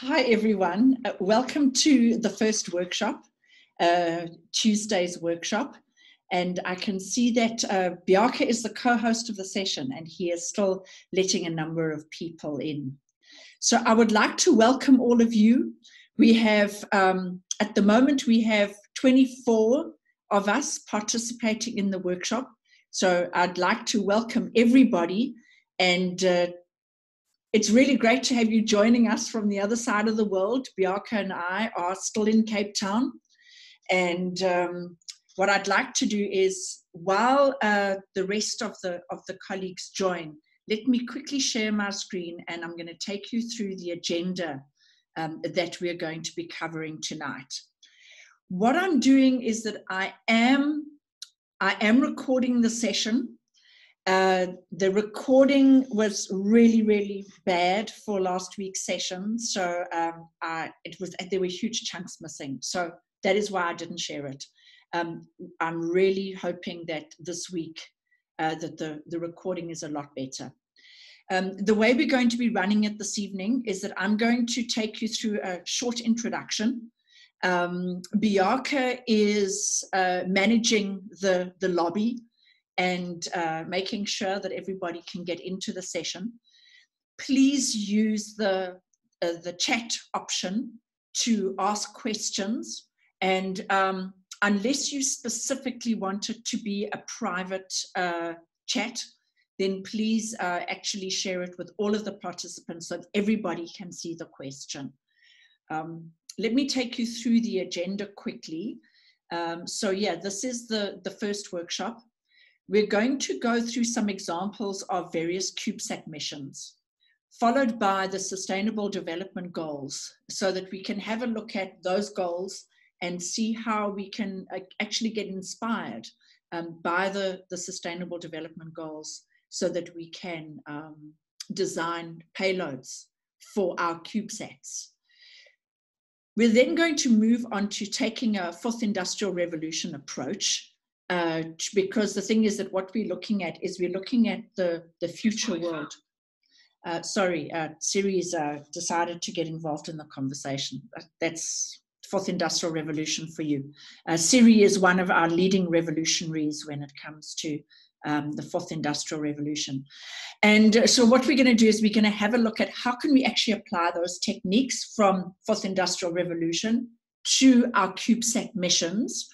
Hi, everyone. Uh, welcome to the first workshop, uh, Tuesday's workshop. And I can see that uh, Bjarke is the co host of the session and he is still letting a number of people in. So I would like to welcome all of you. We have, um, at the moment, we have 24 of us participating in the workshop. So I'd like to welcome everybody and uh, it's really great to have you joining us from the other side of the world. Bjarke and I are still in Cape Town. And um, what I'd like to do is, while uh, the rest of the, of the colleagues join, let me quickly share my screen and I'm going to take you through the agenda um, that we're going to be covering tonight. What I'm doing is that I am I am recording the session uh, the recording was really, really bad for last week's session. So um, I, it was there were huge chunks missing. So that is why I didn't share it. Um, I'm really hoping that this week uh, that the, the recording is a lot better. Um, the way we're going to be running it this evening is that I'm going to take you through a short introduction. Um, is uh, managing the, the lobby and uh, making sure that everybody can get into the session. Please use the, uh, the chat option to ask questions. And um, unless you specifically want it to be a private uh, chat, then please uh, actually share it with all of the participants so everybody can see the question. Um, let me take you through the agenda quickly. Um, so yeah, this is the, the first workshop. We're going to go through some examples of various CubeSat missions, followed by the Sustainable Development Goals, so that we can have a look at those goals and see how we can uh, actually get inspired um, by the, the Sustainable Development Goals so that we can um, design payloads for our CubeSats. We're then going to move on to taking a fourth industrial revolution approach uh, because the thing is that what we're looking at is we're looking at the, the future world. Uh, sorry, uh, Siri's uh, decided to get involved in the conversation. Uh, that's fourth industrial revolution for you. Uh, Siri is one of our leading revolutionaries when it comes to um, the fourth industrial revolution. And uh, so what we're going to do is we're going to have a look at how can we actually apply those techniques from fourth industrial revolution to our CubeSat missions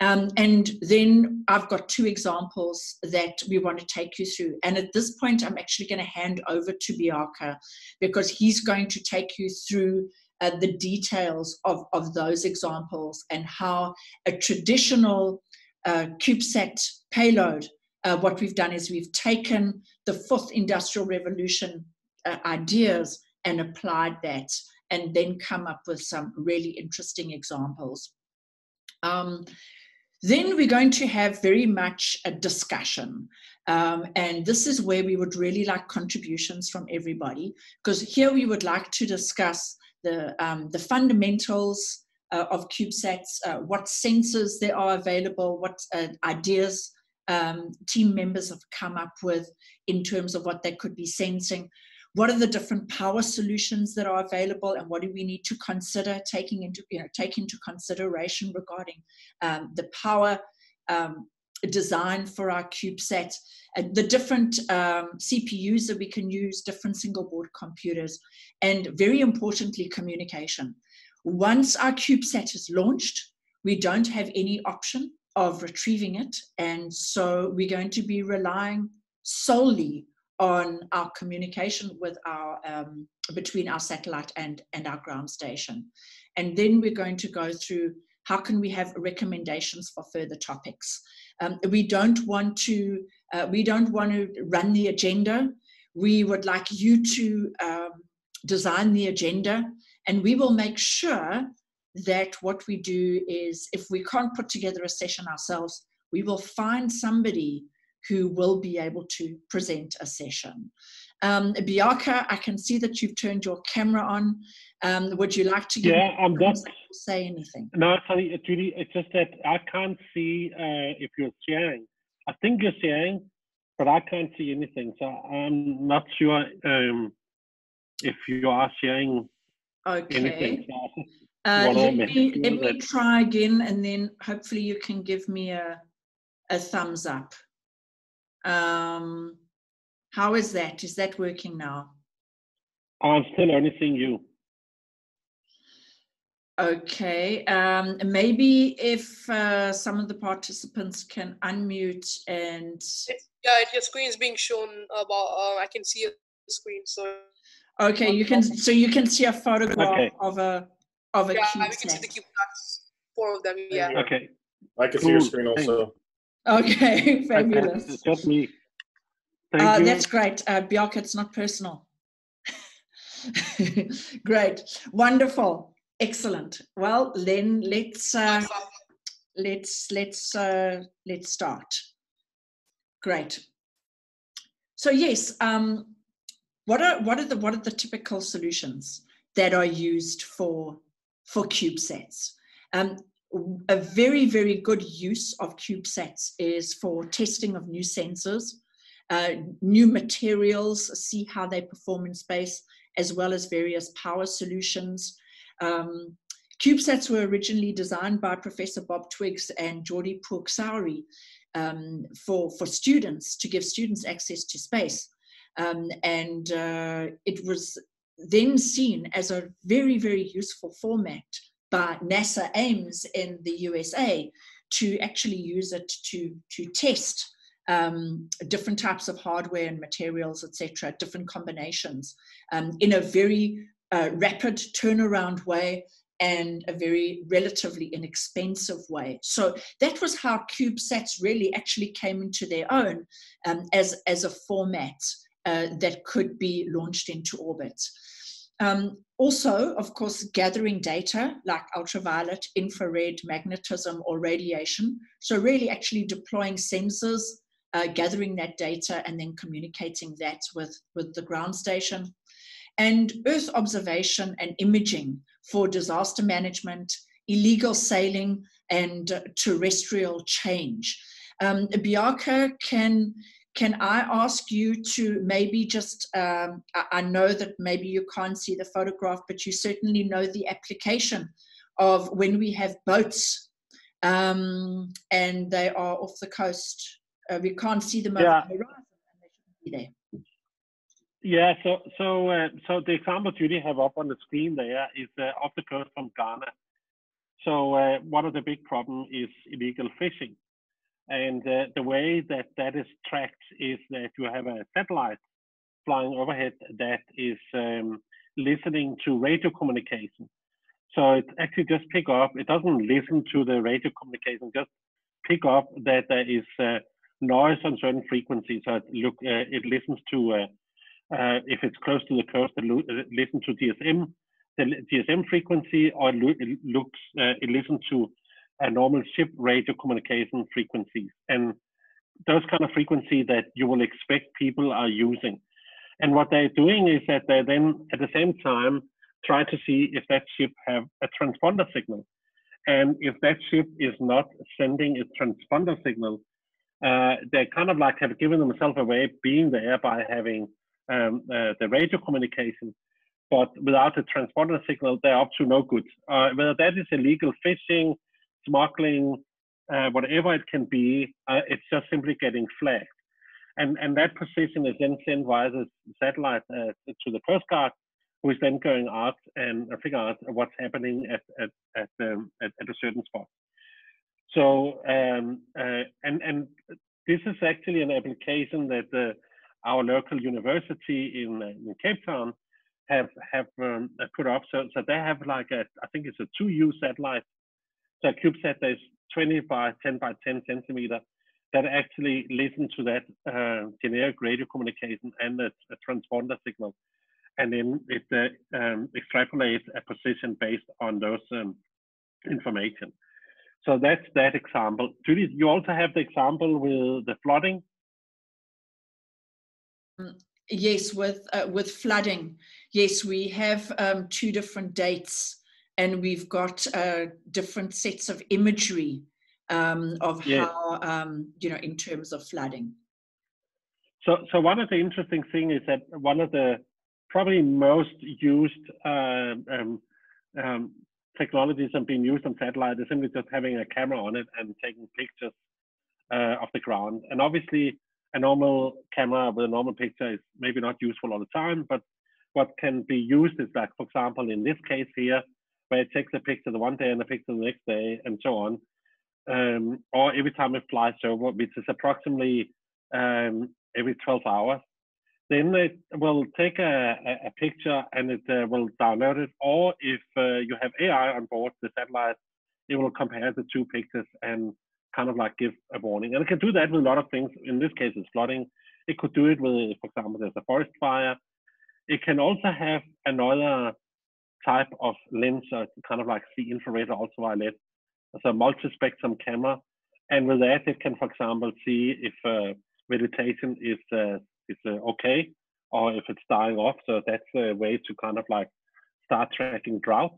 um, and then I've got two examples that we want to take you through. And at this point, I'm actually going to hand over to Bjarke because he's going to take you through uh, the details of, of those examples and how a traditional uh, CubeSat payload, uh, what we've done is we've taken the fourth industrial revolution uh, ideas and applied that and then come up with some really interesting examples. Um, then we're going to have very much a discussion. Um, and this is where we would really like contributions from everybody, because here we would like to discuss the, um, the fundamentals uh, of CubeSats, uh, what sensors there are available, what uh, ideas um, team members have come up with in terms of what they could be sensing, what are the different power solutions that are available and what do we need to consider taking into you know take into consideration regarding um, the power um, design for our CubeSat, uh, the different um, CPUs that we can use, different single board computers, and very importantly, communication. Once our CubeSat is launched, we don't have any option of retrieving it, and so we're going to be relying solely on our communication with our um, between our satellite and and our ground station. And then we're going to go through how can we have recommendations for further topics. Um, we don't want to uh, we don't want to run the agenda. We would like you to um, design the agenda. And we will make sure that what we do is if we can't put together a session ourselves we will find somebody who will be able to present a session. Um, Bjarke, I can see that you've turned your camera on. Um, would you like to yeah, I'm not, say anything? No, sorry, it's really, it's just that I can't see uh, if you're sharing. I think you're sharing, but I can't see anything. So I'm not sure um, if you are sharing. Okay. Uh, let me, let me try again and then hopefully you can give me a, a thumbs up. Um, how is that? Is that working now? I'm still only seeing you. Okay, um, maybe if uh, some of the participants can unmute and. It's, yeah, your screen is being shown about, uh, I can see the screen, so. Okay, you can, so you can see a photograph okay. of a, of a Yeah, we can see the CubeSats, four of them, yeah. Okay. I can see your screen also. Okay, fabulous. It's just me. Thank uh, you. That's great. Uh, Bjarke, it's not personal. great, wonderful. Excellent. Well, then let's uh, let's let's uh, let's start. Great. So yes, um, what are what are the what are the typical solutions that are used for for CubeSats? Um, a very very good use of CubeSats is for testing of new sensors, uh, new materials, see how they perform in space, as well as various power solutions. Um, CubeSats were originally designed by Professor Bob Twiggs and Jordi Puig-Saury um, for, for students, to give students access to space. Um, and uh, it was then seen as a very, very useful format by NASA Ames in the USA to actually use it to, to test um, different types of hardware and materials, etc., different combinations um, in a very uh, rapid turnaround way and a very relatively inexpensive way. So that was how CubeSats really actually came into their own um, as, as a format uh, that could be launched into orbit. Um, also, of course, gathering data like ultraviolet, infrared, magnetism, or radiation. So, really, actually deploying sensors, uh, gathering that data, and then communicating that with, with the ground station and Earth observation and imaging for disaster management, illegal sailing, and uh, terrestrial change. Um, can can I ask you to maybe just, um, I know that maybe you can't see the photograph, but you certainly know the application of when we have boats um, and they are off the coast. Uh, we can't see them yeah. over the horizon and they shouldn't be there. Yeah, so so uh, so the example Judy have up on the screen there is uh, off the coast from Ghana. So uh, one of the big problems is illegal fishing, and uh, the way that that is tracked is that you have a satellite flying overhead that is um, listening to radio communication. So it actually just pick up. It doesn't listen to the radio communication, just pick up that there is uh, noise on certain frequencies. So it look uh, it listens to uh, if it's close to the coast, It listen to GSM, the GSM frequency, or it looks, uh, it listens to a normal ship radio communication frequencies, and those kind of frequency that you will expect people are using. And what they're doing is that they then, at the same time, try to see if that ship have a transponder signal. And if that ship is not sending a transponder signal, uh, they kind of like have given themselves away being there by having um, uh, the radio communication, but without a transponder signal, they're up to no good. Uh, whether that is illegal fishing, smuggling, uh, whatever it can be, uh, it's just simply getting flagged. And, and that position is then sent via the satellite uh, to the Coast Guard, who is then going out and figure out what's happening at, at, at, um, at, at, a certain spot. So, um, uh, and, and this is actually an application that the our local university in, uh, in Cape Town have have um, put up. So so they have like a I think it's a 2U satellite. So a CubeSat that is 20 by 10 by 10 centimeter that actually listen to that uh, generic radio communication and a, a transponder signal, and then it uh, um, extrapolates a position based on those um, information. So that's that example. Judy, you also have the example with the flooding yes, with uh, with flooding, yes, we have um, two different dates, and we've got uh, different sets of imagery um, of how um, you know in terms of flooding. So, so one of the interesting things is that one of the probably most used uh, um, um, technologies and being used on satellite is simply just having a camera on it and taking pictures uh, of the ground. And obviously, a normal camera with a normal picture is maybe not useful all the time, but what can be used is like, for example, in this case here, where it takes a picture the one day and a picture the next day and so on. Um, or every time it flies over, which is approximately um, every 12 hours. Then it will take a, a, picture and it uh, will download it. Or if uh, you have AI on board the satellite, it will compare the two pictures and kind of like give a warning. And it can do that with a lot of things. In this case, it's flooding. It could do it with, for example, there's a forest fire. It can also have another type of lens, uh, kind of like the infrared ultraviolet. It's a multi-spectrum camera. And with that, it can, for example, see if uh, vegetation is uh, is uh, okay or if it's dying off. So that's a way to kind of like start tracking drought.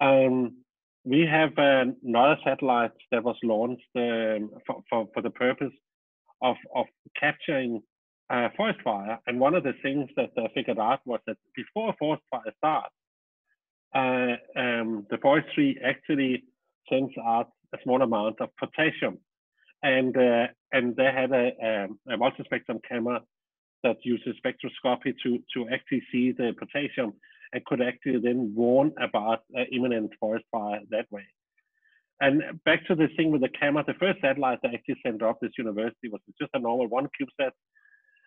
Um, we have another satellite that was launched um, for, for, for the purpose of, of capturing uh, forest fire. And one of the things that I figured out was that before a forest fire starts, uh, um, the forestry actually sends out a small amount of potassium. And, uh, and they had a, a, um, a multispectrum camera that uses spectroscopy to, to actually see the potassium and could actually then warn about uh, imminent forest fire that way. And back to the thing with the camera, the first satellite that actually sent off this university was just a normal one CubeSat,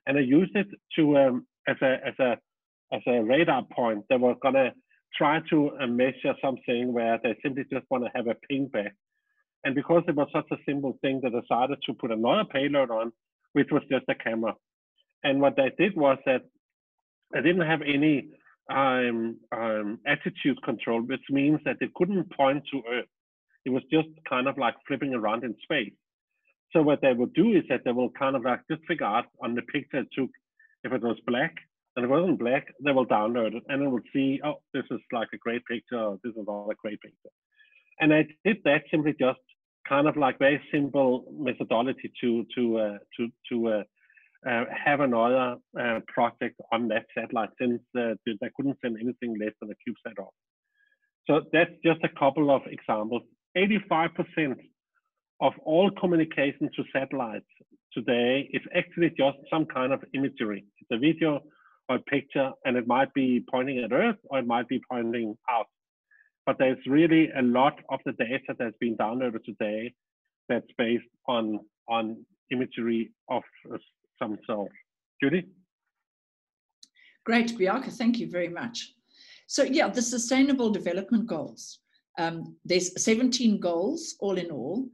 and I used it to um, as a as a as a radar point. They were gonna try to uh, measure something where they simply just want to have a ping back. And because it was such a simple thing, they decided to put another payload on, which was just a camera. And what they did was that they didn't have any um, um, attitude control, which means that they couldn't point to Earth. It was just kind of like flipping around in space. So what they would do is that they will kind of like just figure out on the picture it took, if it was black, and if it wasn't black, they will download it and it will see, oh, this is like a great picture, this is not a great picture. And I did that simply just kind of like very simple methodology to to uh, to to uh, uh, have another uh, project on that satellite since uh, they couldn't send anything less than a CubeSat off. So that's just a couple of examples. 85% of all communication to satellites today is actually just some kind of imagery. It's a video or picture, and it might be pointing at Earth or it might be pointing out. But there's really a lot of the data that's been downloaded today that's based on on imagery of some sort. Judy? Great, Bjarke, thank you very much. So yeah, the Sustainable Development Goals. Um, there's 17 goals all in all.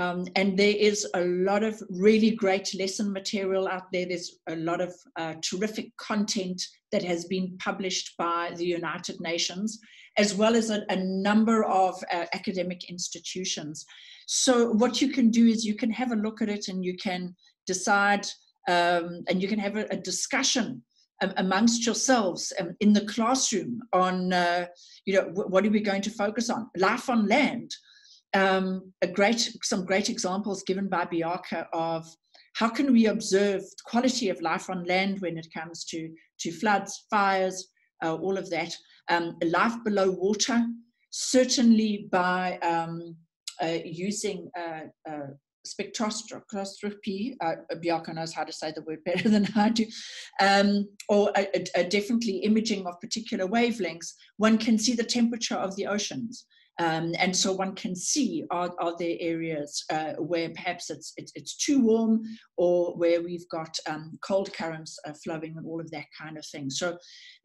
Um, and there is a lot of really great lesson material out there. There's a lot of uh, terrific content that has been published by the United Nations, as well as a, a number of uh, academic institutions. So, what you can do is you can have a look at it and you can decide, um, and you can have a, a discussion um, amongst yourselves um, in the classroom on, uh, you know, what are we going to focus on? Life on land um, a great, some great examples given by Bjarke of how can we observe quality of life on land when it comes to, to floods, fires, uh, all of that. Um, life below water, certainly by um, uh, using uh, uh spectroscopy, uh, Bjarke knows how to say the word better than I do, um, or definitely imaging of particular wavelengths, one can see the temperature of the oceans. Um, and so one can see are, are there areas uh, where perhaps it's, it's, it's, too warm or where we've got um, cold currents uh, flowing and all of that kind of thing. So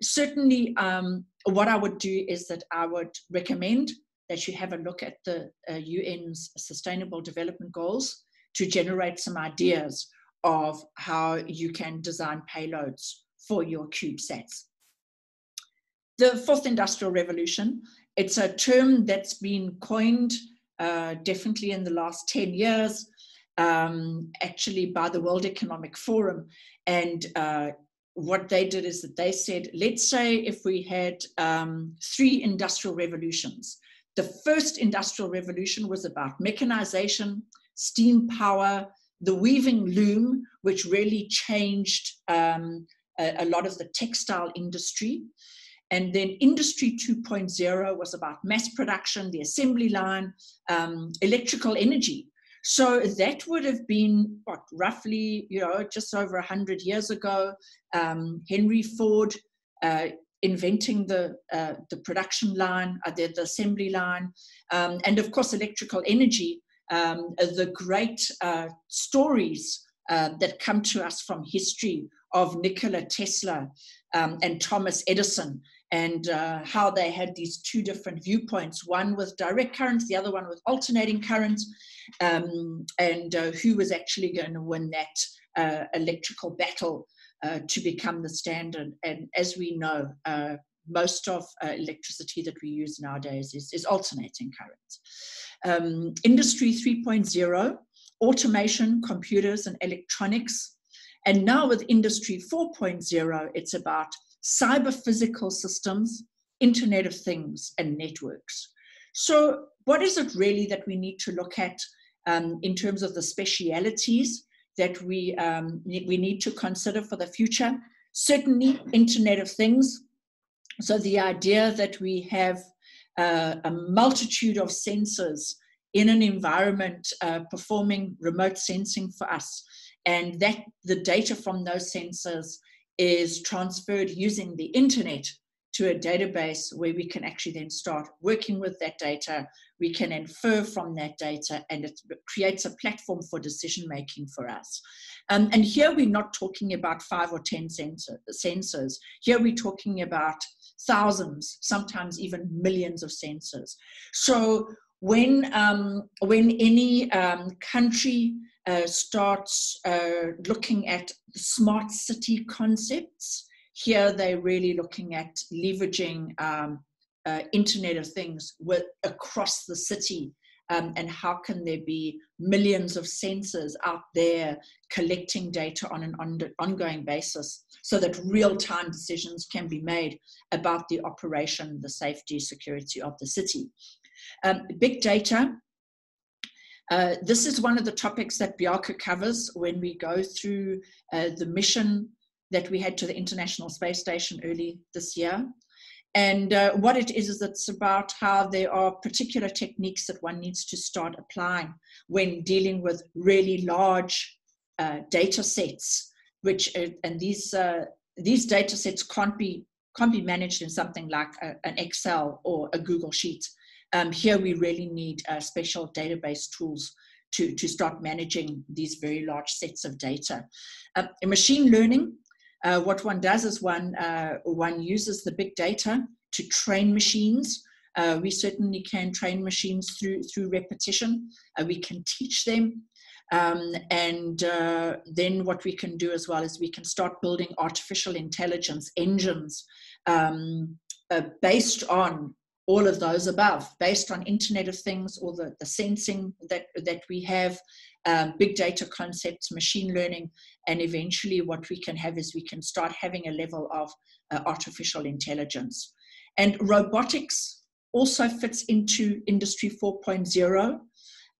certainly um, what I would do is that I would recommend that you have a look at the uh, UN's Sustainable Development Goals to generate some ideas of how you can design payloads for your CubeSats. The fourth industrial revolution it's a term that's been coined uh, definitely in the last 10 years, um, actually by the World Economic Forum. And uh, what they did is that they said, let's say if we had um, three industrial revolutions. The first industrial revolution was about mechanization, steam power, the weaving loom, which really changed um, a, a lot of the textile industry. And then Industry 2.0 was about mass production, the assembly line, um, electrical energy. So that would have been what roughly, you know, just over hundred years ago. Um, Henry Ford uh, inventing the uh, the production line, uh, the, the, assembly line, um, and of course electrical energy. Um, the great uh, stories uh, that come to us from history of Nikola Tesla um, and Thomas Edison and uh, how they had these two different viewpoints one with direct currents, the other one with alternating currents, um, and uh, who was actually going to win that uh, electrical battle uh, to become the standard. And as we know, uh, most of uh, electricity that we use nowadays is, is alternating currents. Um, Industry 3.0, automation, computers, and electronics. And now with Industry 4.0, it's about cyber physical systems, Internet of Things, and networks. So, what is it really that we need to look at um, in terms of the specialities that we, um, we need to consider for the future? Certainly, Internet of Things. So, the idea that we have uh, a multitude of sensors in an environment uh, performing remote sensing for us, and that the data from those sensors is transferred using the internet to a database where we can actually then start working with that data. We can infer from that data, and it creates a platform for decision making for us. Um, and here we're not talking about five or 10 sensor, sensors. Here we're talking about thousands, sometimes even millions of sensors. So when, um, when any um, country uh, starts uh, looking at smart city concepts. Here, they're really looking at leveraging um, uh, Internet of Things with, across the city. Um, and how can there be millions of sensors out there collecting data on an on- ongoing basis so that real time decisions can be made about the operation, the safety, security of the city? Um, big data uh, this is one of the topics that Bjarke covers when we go through uh, the mission that we had to the International Space Station early this year. And uh, what it is, is it's about how there are particular techniques that one needs to start applying when dealing with really large uh, data sets, which, uh, and these, these data sets can't be, can't be managed in something like a, an Excel or a Google Sheet um, here we really need uh, special database tools to, to start managing these very large sets of data. Uh, in machine learning, uh, what one does is one, uh, one uses the big data to train machines. Uh, we certainly can train machines through, through repetition. Uh, we can teach them. Um, and then what we can do as well is we can start building artificial intelligence engines um, based on all of those above based on internet of things or the, the sensing that, that we have um, big data concepts machine learning and eventually what we can have is we can start having a level of uh, artificial intelligence. And robotics also fits into industry 4.0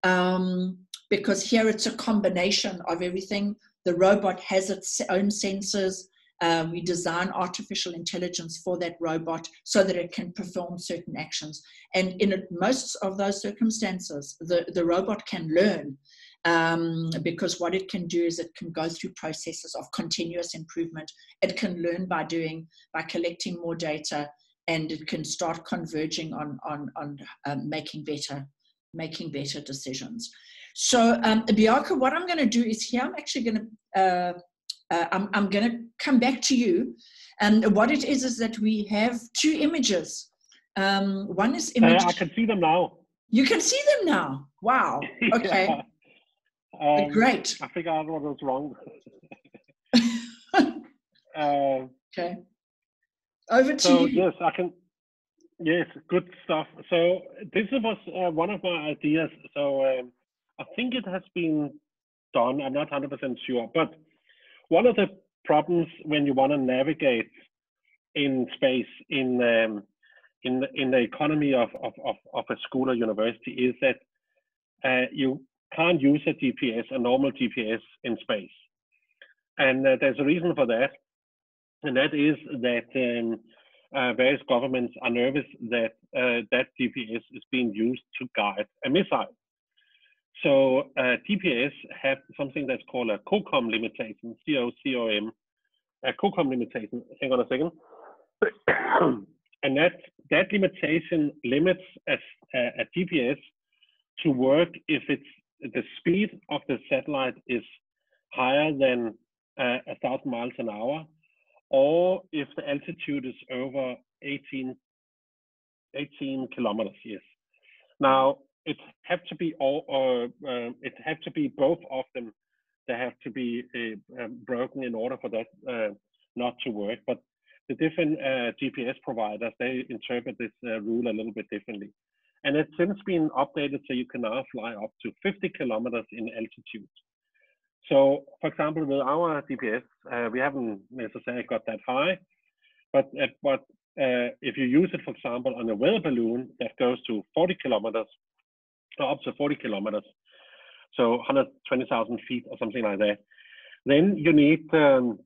um, because here it's a combination of everything. The robot has its own sensors uh, we design artificial intelligence for that robot so that it can perform certain actions. And in most of those circumstances, the, the robot can learn um, because what it can do is it can go through processes of continuous improvement. It can learn by doing, by collecting more data, and it can start converging on, on, on um, making better making better decisions. So, um, Bjarke, what I'm going to do is here, I'm actually going to uh, uh, I'm, I'm going to come back to you. And what it is is that we have two images. Um, one is image. Uh, I can see them now. You can see them now. Wow. Okay. yeah. um, Great. I figured out what was wrong. uh, okay. Over to so, you. Yes, I can. Yes, good stuff. So this was uh, one of my ideas. So um, I think it has been done. I'm not 100% sure, but one of the problems when you want to navigate in space in um, in the, in the economy of, of, of, of a school or university is that uh, you can't use a GPS, a normal GPS in space. And uh, there's a reason for that. and that is that um, uh, various governments are nervous that uh, that GPS is being used to guide a missile. So uh, have something that's called a COCOM limitation, C-O-C-O-M, a COCOM limitation. Hang on a second. and that that limitation limits a, a, GPS to work if it's the speed of the satellite is higher than uh, a thousand miles an hour, or if the altitude is over 18, 18 kilometers. Yes. Now it have to be all, uh, it have to be both of them. They have to be uh, um, broken in order for that uh, not to work. But the different uh, GPS providers they interpret this uh, rule a little bit differently. And it's since been updated so you can now fly up to 50 kilometers in altitude. So, for example, with our GPS, we haven't necessarily got that high, but but if you use it, for example, on a weather balloon that goes to 40 kilometers, or up to 40 kilometers, so 120,000 feet or something like that, then you need um,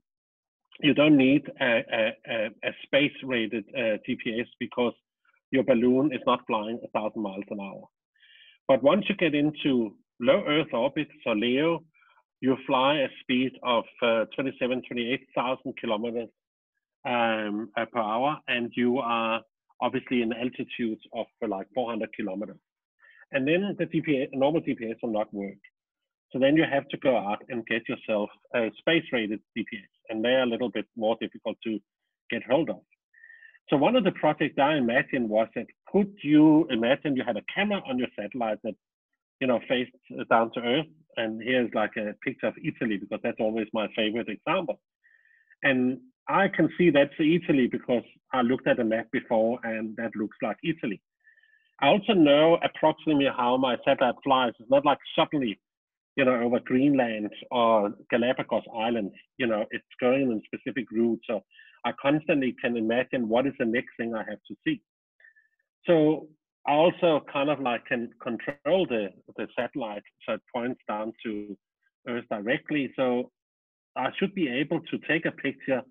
you don't need a, a, a space-rated uh, GPS because your balloon is not flying a thousand miles an hour. But once you get into low Earth orbit, so LEO, you fly a speed of uh, 27, 28,000 kilometers um, per hour, and you are obviously in altitudes of uh, like 400 kilometers. And then the GPS, normal GPS will not work. So then you have to go out and get yourself a space-rated GPS, and they're a little bit more difficult to get hold of. So one of the projects I imagined was that could you imagine you had a camera on your satellite that, you know, faced down to Earth, and here's like a picture of Italy because that's always my favorite example. And I can see that's Italy because I looked at a map before and that looks like Italy. I also know approximately how my satellite flies. It's not like suddenly, you know, over Greenland or Galapagos Islands. You know, it's going in specific routes. So I constantly can imagine what is the next thing I have to see. So I also kind of like can control the, the satellite so it points down to Earth directly. So I should be able to take a picture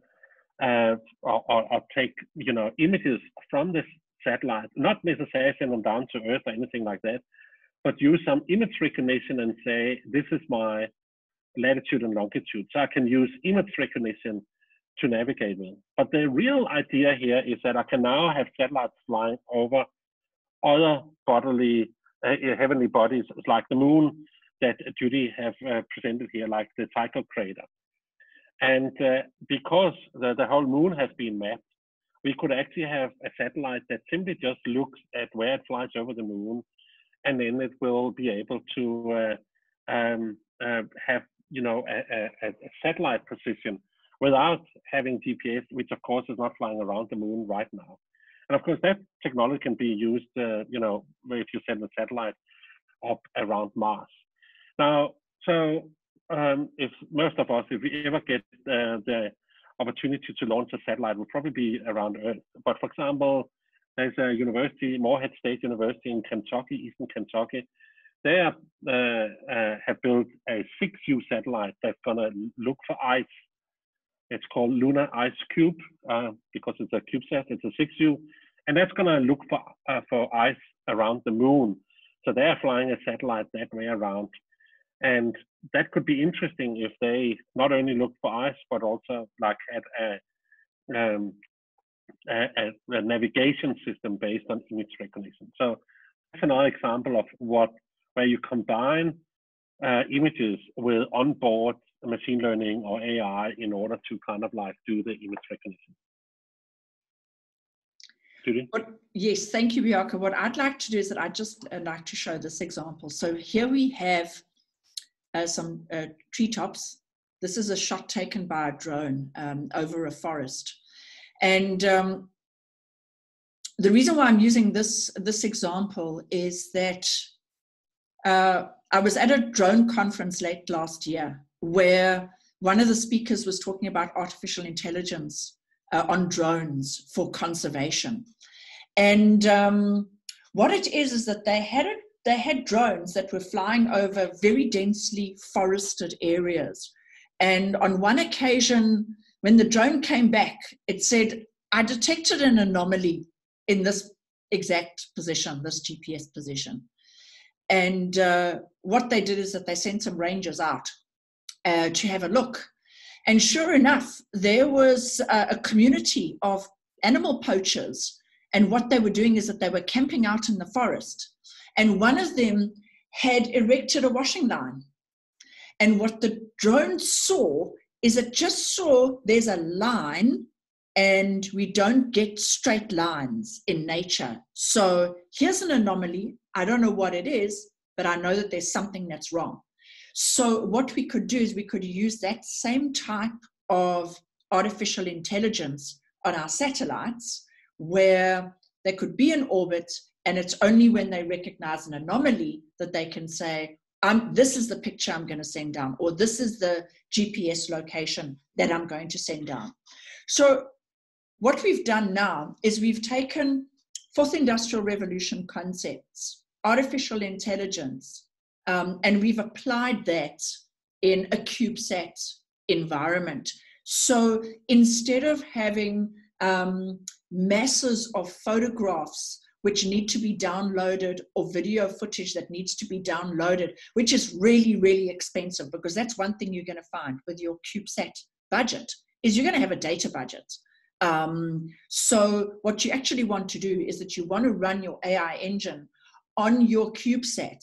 uh, or, or, or, take you know images from this satellite, not necessarily send them down to Earth or anything like that, but use some image recognition and say this is my latitude and longitude. So I can use image recognition to navigate with. But the real idea here is that I can now have satellites flying over other bodily, uh, heavenly bodies like the moon that Judy have uh, presented here, like the Tycho crater. And uh, because the, the whole moon has been mapped, we could actually have a satellite that simply just looks at where it flies over the moon, and then it will be able to uh, um, uh, have, you know, a, a, a satellite position without having GPS, which of course is not flying around the moon right now. And of course, that technology can be used, uh, you know, if you send a satellite up around Mars. Now, so um, if most of us, if we ever get uh, the opportunity to launch a satellite, will probably be around Earth. But for example, there's a university, Morehead State University in Kentucky, Eastern Kentucky. They uh, uh have built a 6U satellite that's going to look for ice it's called Lunar Ice Cube uh, because it's a CubeSat. It's a 6U, and that's going to look for uh, for ice around the moon. So they are flying a satellite that way around, and that could be interesting if they not only look for ice but also like at a, um, a, a, navigation system based on image recognition. So that's another example of what where you combine uh, images with onboard machine learning or AI in order to kind of like do the image recognition. What, yes, thank you, Bjarke. What I'd like to do is that I'd just uh, like to show this example. So here we have uh, some uh, treetops. This is a shot taken by a drone um, over a forest. And um, the reason why I'm using this, this example is that uh, I was at a drone conference late last year where one of the speakers was talking about artificial intelligence uh, on drones for conservation. And um, what it is is that they had a, they had drones that were flying over very densely forested areas. And on one occasion, when the drone came back, it said, I detected an anomaly in this exact position, this GPS position. And uh, what they did is that they sent some rangers out uh, to have a look. And sure enough, there was a, a community of animal poachers. And what they were doing is that they were camping out in the forest. And one of them had erected a washing line. And what the drone saw is it just saw there's a line and we don't get straight lines in nature. So here's an anomaly. I don't know what it is, but I know that there's something that's wrong. So, what we could do is we could use that same type of artificial intelligence on our satellites where they could be in orbit, and it's only when they recognize an anomaly that they can say, um, This is the picture I'm going to send down, or this is the GPS location that I'm going to send down. So, what we've done now is we've taken fourth industrial revolution concepts, artificial intelligence, um, and we've applied that in a CubeSat environment. So instead of having um, masses of photographs which need to be downloaded or video footage that needs to be downloaded, which is really, really expensive because that's one thing you're going to find with your CubeSat budget is you're going to have a data budget. Um, so what you actually want to do is that you want to run your AI engine on your CubeSat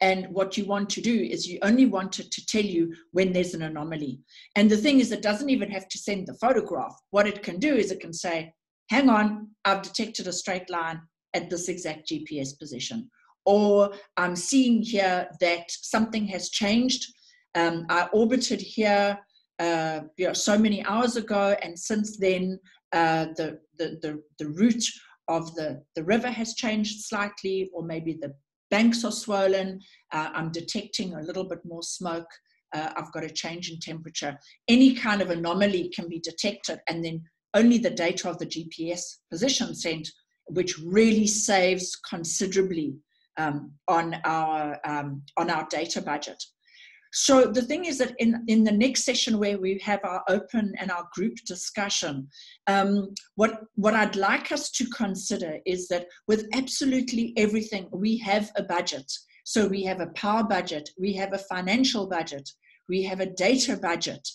and what you want to do is you only want it to tell you when there's an anomaly. And the thing is, it doesn't even have to send the photograph. What it can do is it can say, hang on, I've detected a straight line at this exact GPS position. Or I'm seeing here that something has changed. Um, I orbited here uh, you know, so many hours ago, and since then, uh, the, the, the, the route of the, the river has changed slightly, or maybe the banks are swollen, uh, I'm detecting a little bit more smoke, uh, I've got a change in temperature. Any kind of anomaly can be detected, and then only the data of the GPS position sent, which really saves considerably um, on our um, on our data budget. So the thing is that in, in the next session where we have our open and our group discussion, um, what, what I'd like us to consider is that with absolutely everything, we have a budget. So we have a power budget, we have a financial budget, we have a data budget,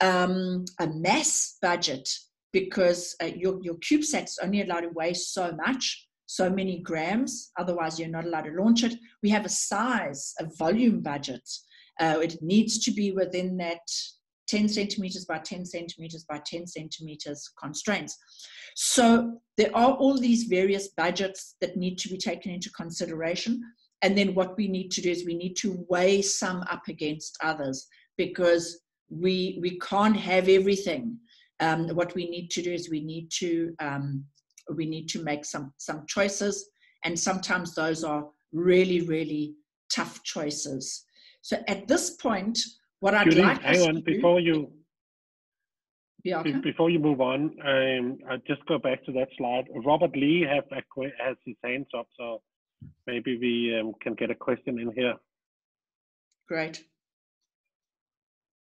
um, a mass budget, because uh, your, your CubeSat's only allowed to weigh so much, so many grams, otherwise you're not allowed to launch it. We have a size, a volume budget. Uh, it needs to be within that 10 centimeters by 10 centimeters by 10 centimeters constraints. So there are all these various budgets that need to be taken into consideration. And then what we need to do is we need to weigh some up against others because we, we can't have everything. Um, what we need to do is we need to um, we need to make some some choices, and sometimes those are really really tough choices. So at this point, what I'd Judy, like hang on before you Bjarke? before you move on. Um, I just go back to that slide. Robert Lee have a, has his hands up, so maybe we um, can get a question in here. Great.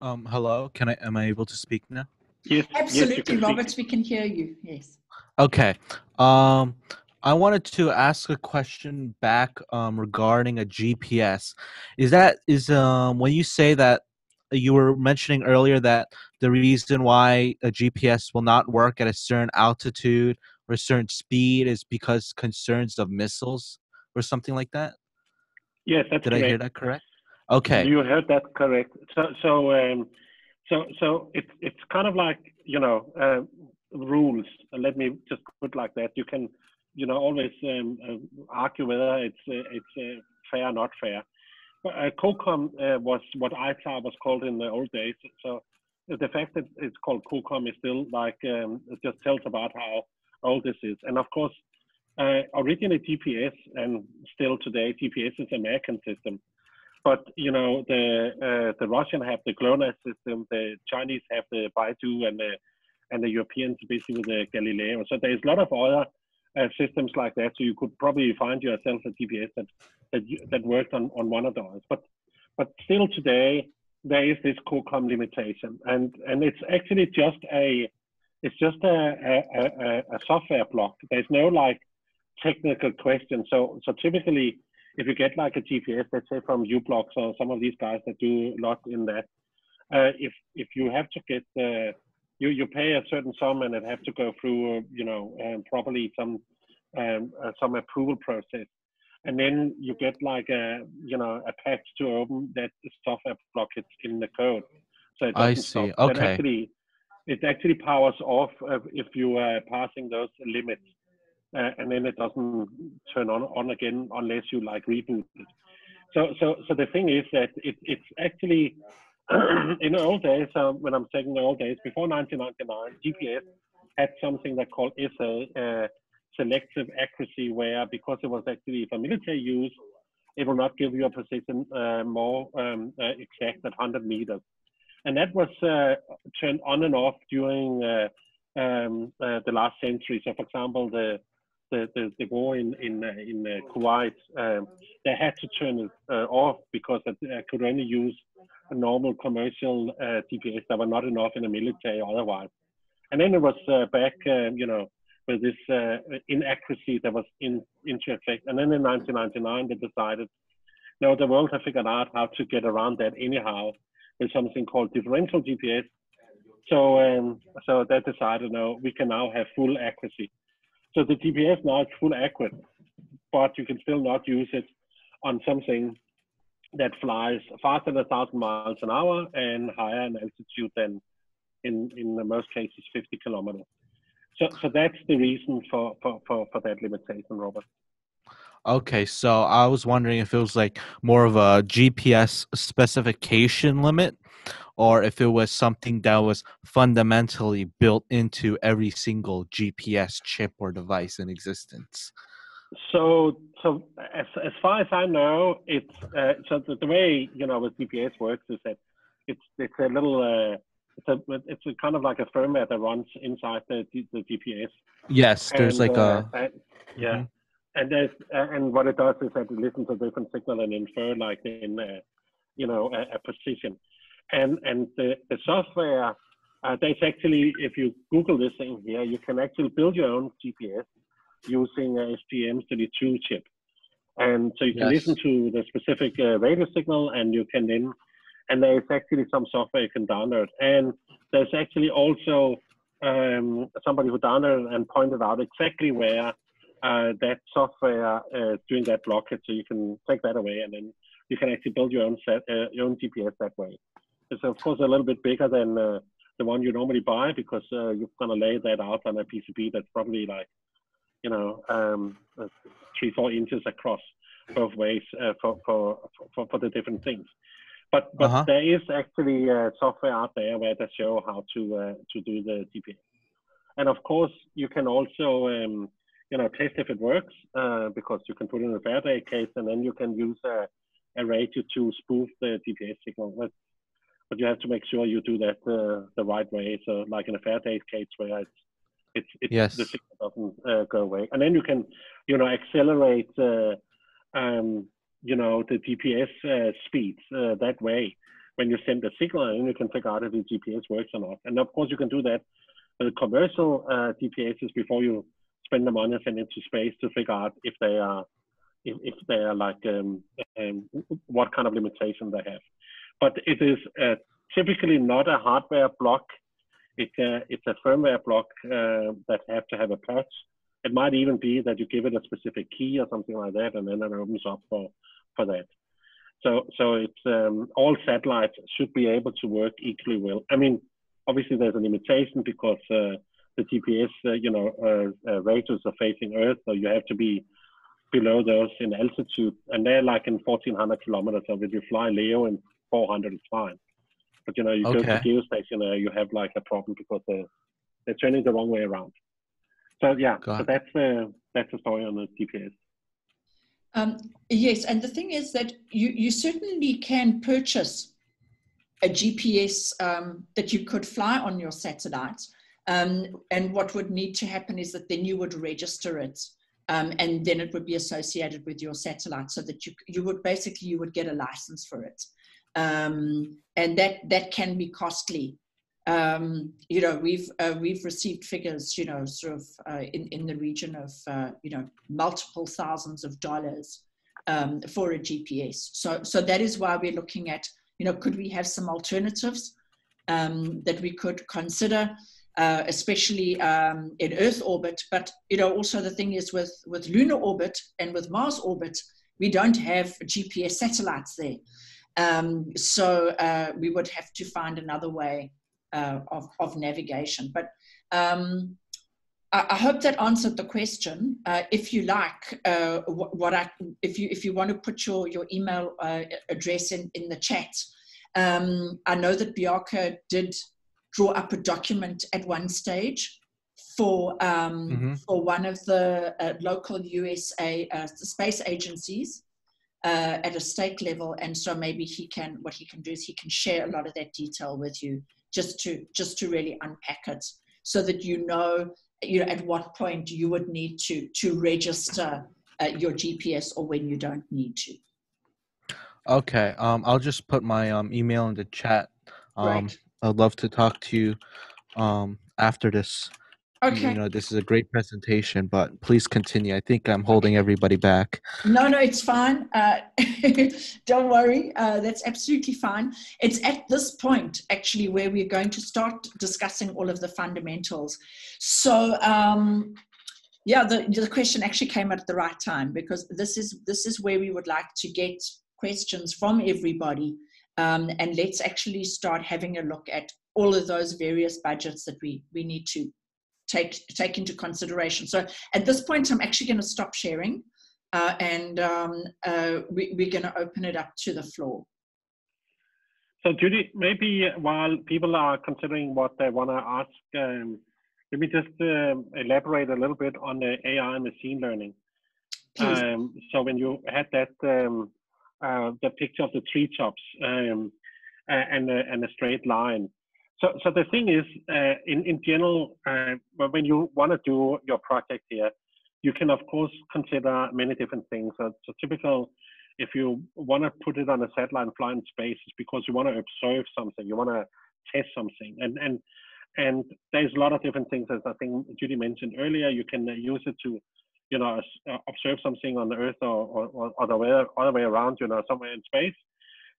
Um, hello, can I, am I able to speak now? Yes, Absolutely, yes, you Robert, speak. we can hear you. Yes. Okay. Um, I wanted to ask a question back um, regarding a GPS. Is that is um when you say that you were mentioning earlier that the reason why a GPS will not work at a certain altitude or a certain speed is because concerns of missiles or something like that? Yes, that's Did correct. I hear that correct? Okay. You heard that correct. So, so, um, so, so it's it's kind of like you know uh, rules. Let me just put like that. You can, you know, always um, uh, argue whether it's uh, it's uh, fair or not fair. But uh, COCOM uh, was what ITAR was called in the old days. So the fact that it's called COCOM is still like um, it just tells about how old this is. And of course, uh, originally GPS and still today GPS is an American system but you know the uh, the Russian have the GLONASS system, the Chinese have the BeiDou, and the and the Europeans basically with the Galileo. So there's a lot of other uh, systems like that. So you could probably find yourself a GPS that that you, that worked on on one of those. But but still today, there is this COCOM limitation, and and it's actually just a it's just a, a, a, a software block. There's no like technical question. So so typically, if you get like a GPS, let's say from u-blox or some of these guys that do a lot in that, uh, if if you have to get the you you pay a certain sum and it have to go through uh, you know um, probably some um, uh, some approval process. And then you get like a you know a patch to open that software block it's in the code. So it i see. stop. okay. actually, it actually powers off if you are passing those limits uh, and then it doesn't turn on on again unless you like reboot it so so so the thing is that it, it's actually in the old days uh, when i'm saying the old days before 1999 gps had something that called SA, uh, selective accuracy where because it was actually for military use, it will not give you a position uh, more um, uh, exact at 100 meters. And that was uh, turned on and off during uh, um, uh, the last century. So, for example, the the, the, the war in in uh, in Kuwait, um, they had to turn it off because they could only use a normal commercial GPS. There were not enough in the military otherwise. And then it was back, um, you know, with this uh, inaccuracy that was in, into effect. And then in 1999, they decided, no, the world had figured out how to get around that anyhow with something called differential GPS. So, um, so they decided, no, we can now have full accuracy. So the GPS now is full accurate, but you can still not use it on something that flies faster than a thousand miles an hour and higher in altitude than in, in most cases 50 kilometers. So, so that's the reason for, for, for, for that limitation, Robert. Okay, so I was wondering if it was like more of a GPS specification limit or if it was something that was fundamentally built into every single GPS chip or device in existence. So, so as, as far as I know, it's uh, so the, the, way you know with GPS works is that it's it's a little uh, it's a it's a kind of like a firmware that runs inside the the GPS. Yes, there's and, like uh, a and, yeah, mm-hmm. and there's and what it does is that it listens to different signal and infer like in uh, you know a, a, position, and and the the software. Uh, there's actually, if you Google this thing here, you can actually build your own GPS using a STM32 chip. And so you can yes. listen to the specific uh, radio signal and you can then and there's actually some software you can download. And there's actually also um, somebody who downloaded and pointed out exactly where uh, that software uh, doing that blockage, so you can take that away, and then you can actually build your own set, uh, your own GPS that way. It's of course a little bit bigger than uh, the one you normally buy because uh, you're gonna lay that out on a PCB that's probably like, you know, um, three four inches across both ways uh, for, for for for the different things. But but uh-huh. there is actually uh, software out there where they show how to uh, to do the GPS. And of course, you can also um, you know test if it works uh, because you can put in a Faraday case and then you can use a, a radio to spoof the GPS signal. But you have to make sure you do that uh, the right way. So like in a Faraday case where it's it's, it's yes. the signal doesn't uh, go away, and then you can you know accelerate. Uh, um, you know, the GPS uh, speeds uh, that way when you send the signal and you can figure out if the GPS works or not. And of course, you can do that with commercial uh, GPSs before you spend the money and send it to space to figure out if they are if, if they are like um, um, what kind of limitation they have. But it is uh, typically not a hardware block. It, uh, it's a firmware block uh, that have to have a patch it might even be that you give it a specific key or something like that, and then it opens up for, for that. So, so it's um, all satellites should be able to work equally well. I mean, obviously there's a limitation because uh, the GPS, uh, you know, radios are facing Earth, so you have to be below those in altitude, and they're like in 1400 kilometers. So if you fly LEO in 400, is fine. But you know, you okay. go to the geostationary, you have like a problem because they're, they're turning the wrong way around. So yeah, so that's uh, that's the story on the GPS. Um, yes, and the thing is that you you certainly can purchase a GPS um, that you could fly on your satellites. Um, and what would need to happen is that then you would register it, um, and then it would be associated with your satellite, so that you you would basically you would get a license for it. Um, and that that can be costly. Um, you know, we've uh, we've received figures, you know, sort of uh, in in the region of uh, you know multiple thousands of dollars um, for a GPS. So so that is why we're looking at, you know, could we have some alternatives um, that we could consider? Uh, especially um, in Earth orbit. But you know, also the thing is with with lunar orbit and with Mars orbit, we don't have GPS satellites there. Um, so uh, we would have to find another way uh, of, of navigation. But um, I, I, hope that answered the question. Uh, if you like, uh, what, what, I, if you if you want to put your your email uh, address in in the chat, um, I know that Bjarke did draw up a document at one stage for um, mm-hmm. for one of the uh, local USA uh, space agencies uh, at a state level, and so maybe he can what he can do is he can share a lot of that detail with you just to just to really unpack it so that you know you know at what point you would need to to register uh, your GPS or when you don't need to. Okay, um, I'll just put my um, email in the chat. Um, right. I'd love to talk to you um, after this. Okay. You know, this is a great presentation, but please continue. I think I'm holding everybody back. No, no, it's fine. Uh, don't worry. Uh, that's absolutely fine. It's at this point, actually, where we're going to start discussing all of the fundamentals. So, um, yeah, the, the question actually came at the right time because this is this is where we would like to get questions from everybody um, and let's actually start having a look at all of those various budgets that we, we need to take, take into consideration. So at this point, I'm actually going to stop sharing uh, and um, uh, we, we're going to open it up to the floor. So Judy, maybe while people are considering what they want to ask, um, let me just uh, elaborate a little bit on the AI and machine learning. Um, so when you had that um, uh, the picture of the treetops um, and, a, and a straight line. So, so the thing is, uh, in, in general, uh, when you want to do your project here, you can of course consider many different things. So, so typical, if you want to put it on a satellite and fly in space, it's because you want to observe something, you want to test something, and and and there's a lot of different things as I think Judy mentioned earlier. You can use it to you know, uh, observe something on the Earth or, or, or way, other way around, you know, somewhere in space,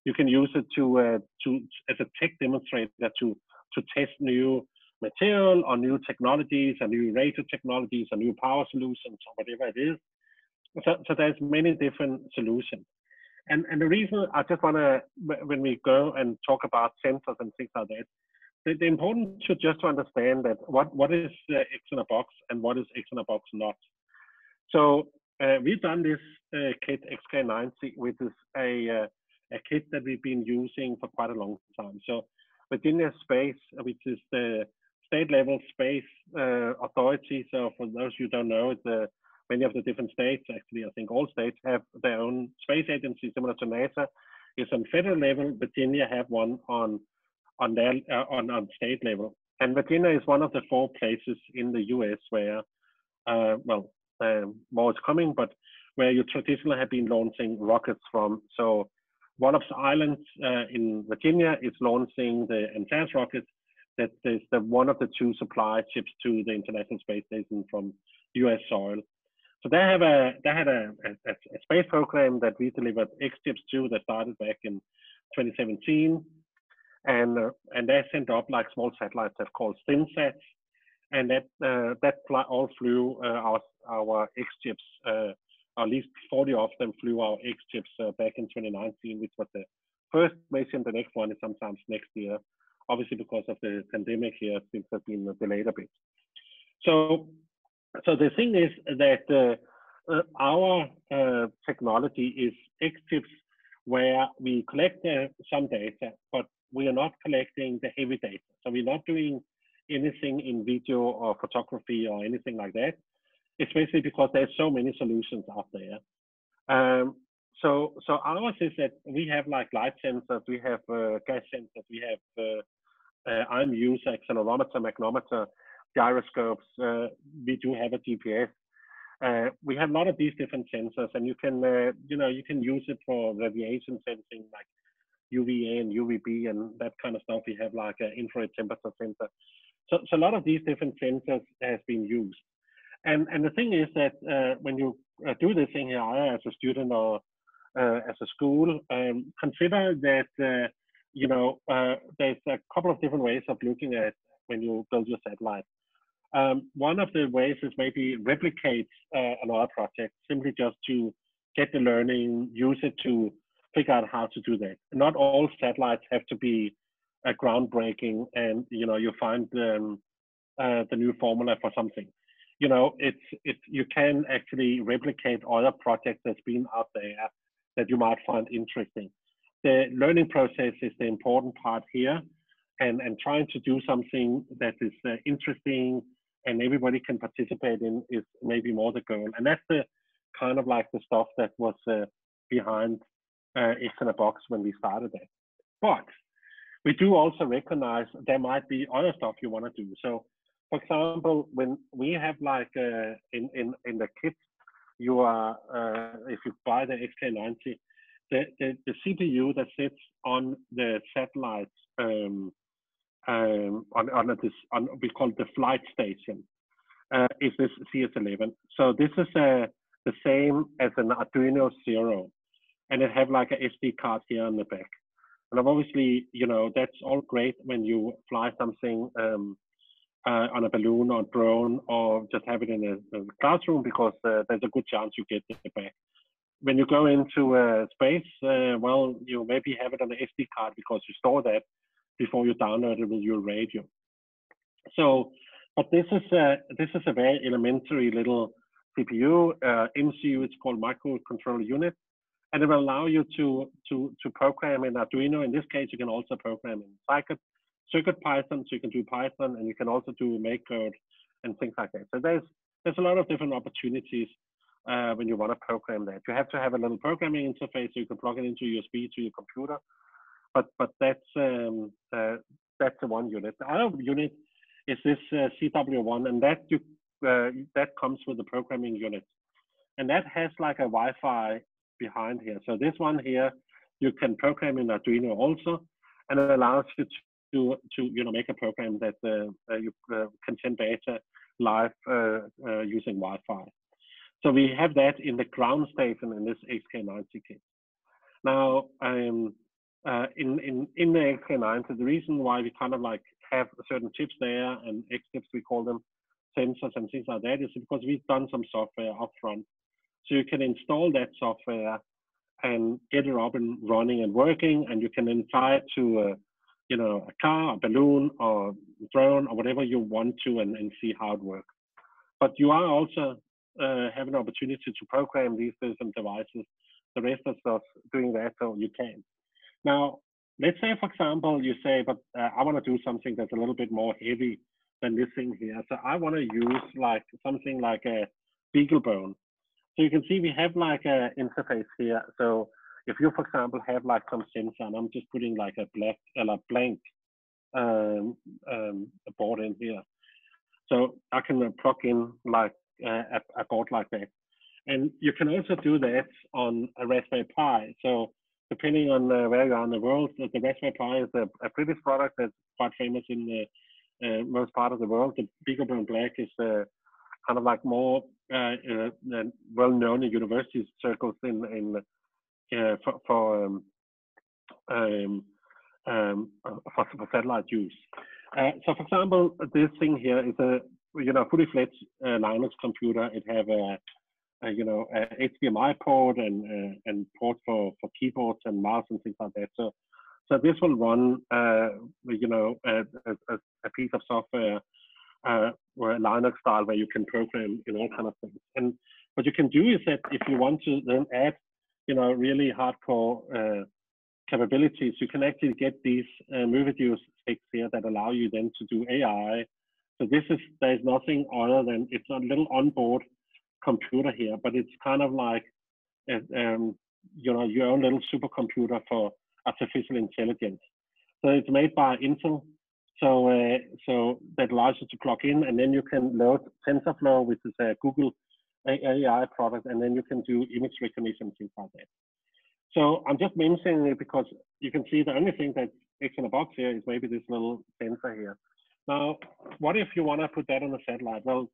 you can use it to, uh, to as a tech demonstrator to, to test new material or new technologies or new radio technologies or new power solutions or whatever it is. So, so there's many different solutions. And, and the reason I just want to, when we go and talk about sensors and things like that, the, the important to just to understand that what, what is uh, XinaBox and what is XinaBox not. So uh, we've done this uh, kit XK90, which is a, uh, a kit that we've been using for quite a long time. So Virginia Space, which is the state level space uh, authority. So for those who don't know, the, many of the different states, actually, I think all states have their own space agency similar to NASA. It's on federal level. Virginia have one on on their uh, on on state level. And Virginia is one of the four places in the U.S. where, uh, well, um, more is coming, but where you traditionally have been launching rockets from. So one of the islands uh, in Virginia is launching the Antares rocket that is the one of the two supply ships to the International Space Station from U.S. soil. So they have a they had a, a, a space program that we delivered X chips to that started back in 2017, and uh, and they sent up like small satellites that called ThinSats, and that uh, that all flew uh, our our X chips. Uh, at least 40 of them flew our X chips back in 2019, which was the first mission. The next one is sometimes next year, obviously because of the pandemic here, things have been delayed a bit. So, so the thing is that uh, uh, our uh, technology is X chips where we collect some data, but we are not collecting the heavy data. So we're not doing anything in video or photography or anything like that. Especially because there's so many solutions out there. Um, so, so ours is that we have like light sensors, we have uh, gas sensors, we have uh, uh, IMUs, accelerometer, magnometer, gyroscopes. Uh, we do have a GPS. Uh, we have a lot of these different sensors, and you can, uh, you know, you can use it for radiation sensing, like UVA and UVB and that kind of stuff. We have like an infrared temperature sensor. So, so a lot of these different sensors has been used. And, and the thing is that uh, when you uh, do this thing here, as a student or uh, as a school, um, consider that, uh, you know, uh, there's a couple of different ways of looking at when you build your satellite. Um, one of the ways is maybe replicate another project, simply just to get the learning, use it to figure out how to do that. Not all satellites have to be uh, groundbreaking and you know you find um, uh, the new formula for something. You know, it's it's you can actually replicate other projects that's been out there that you might find interesting. The learning process is the important part here, and and trying to do something that is uh, interesting and everybody can participate in is maybe more the goal. And that's the kind of like the stuff that was uh, behind uh, in a box when we started it. But we do also recognize there might be other stuff you want to do. So, for example, when we have like uh, in, in, in the kit, you are, uh, if you buy the XK90, the, the, the CPU that sits on the satellite um, um, on, on this, on, we call it the flight station, uh, is this CS11. So this is uh, the same as an Arduino Zero, and it have like a SD card here on the back. And obviously, you know, that's all great when you fly something um, uh, on a balloon or drone or just have it in a, a classroom because uh, there's a good chance you get it back. When you go into uh, space, uh, well, you maybe have it on the SD card because you store that before you download it with your radio. So, but this is a, this is a very elementary little CPU. Uh, MCU, it's called microcontroller unit, and it will allow you to to to program in Arduino. In this case, you can also program in Scikit, Circuit Python, so you can do Python, and you can also do MakeCode and things like that. So there's there's a lot of different opportunities uh, when you want to program that. You have to have a little programming interface so you can plug it into USB to your computer. But but that's um, uh, that's the one unit. The other unit is this uh, CW1, and that you uh, that comes with the programming unit, and that has like a Wi-Fi behind here. So this one here, you can program in Arduino also, and it allows you to to you know make a program that uh, uh, you uh, can send data live using Wi-Fi. So we have that in the ground station in this XK90 kit. Now, um, uh, in in in the XK90, the reason why we kind of like have certain chips there and X chips we call them sensors and things like that is because we've done some software upfront, so you can install that software and get it up and running and working, and you can then tie it to you know a car, a balloon, or drone, or whatever you want to, and, and see how it works. But you are also uh, have an opportunity to program these different devices. The rest of us doing that, so you can. Now, let's say, for example, you say, but uh, I want to do something that's a little bit more heavy than this thing here. So I want to use like something like a BeagleBone. So you can see we have like an interface here. So if you, for example, have like some sensor, and I'm just putting like a black, uh, blank um, um, board in here. So I can uh, plug in like uh, a, a board like that. And you can also do that on a Raspberry Pi. So depending on uh, where you are in the world, the Raspberry Pi is a, a British product that's quite famous in the uh, most part of the world. The BeagleBone Black is uh, kind of like more uh, well known in university circles in in uh, for for, um, um, um, for, for satellite use. so, for example, this thing here is a you know fully fledged Linux computer. It have a uh, you know, uh, HDMI port and uh, and port for for keyboards and mouse and things like that. So so this will run, you know, a, a, a, piece of software uh, Linux style where you can program in all kind of things. And what you can do is that if you want to then add, you know, really hardcore uh, capabilities, you can actually get these uh, Movidius sticks here that allow you then to do AI. So this is there's nothing other than it's a little onboard computer here, but it's kind of like um, you know your own little supercomputer for artificial intelligence. So it's made by Intel. So uh, so that allows you to plug in, and then you can load TensorFlow, which is a Google AI product, and then you can do image recognition things like that. So I'm just mentioning it because you can see the only thing that's in a box here is maybe this little sensor here. Now, what if you want to put that on a satellite? Well,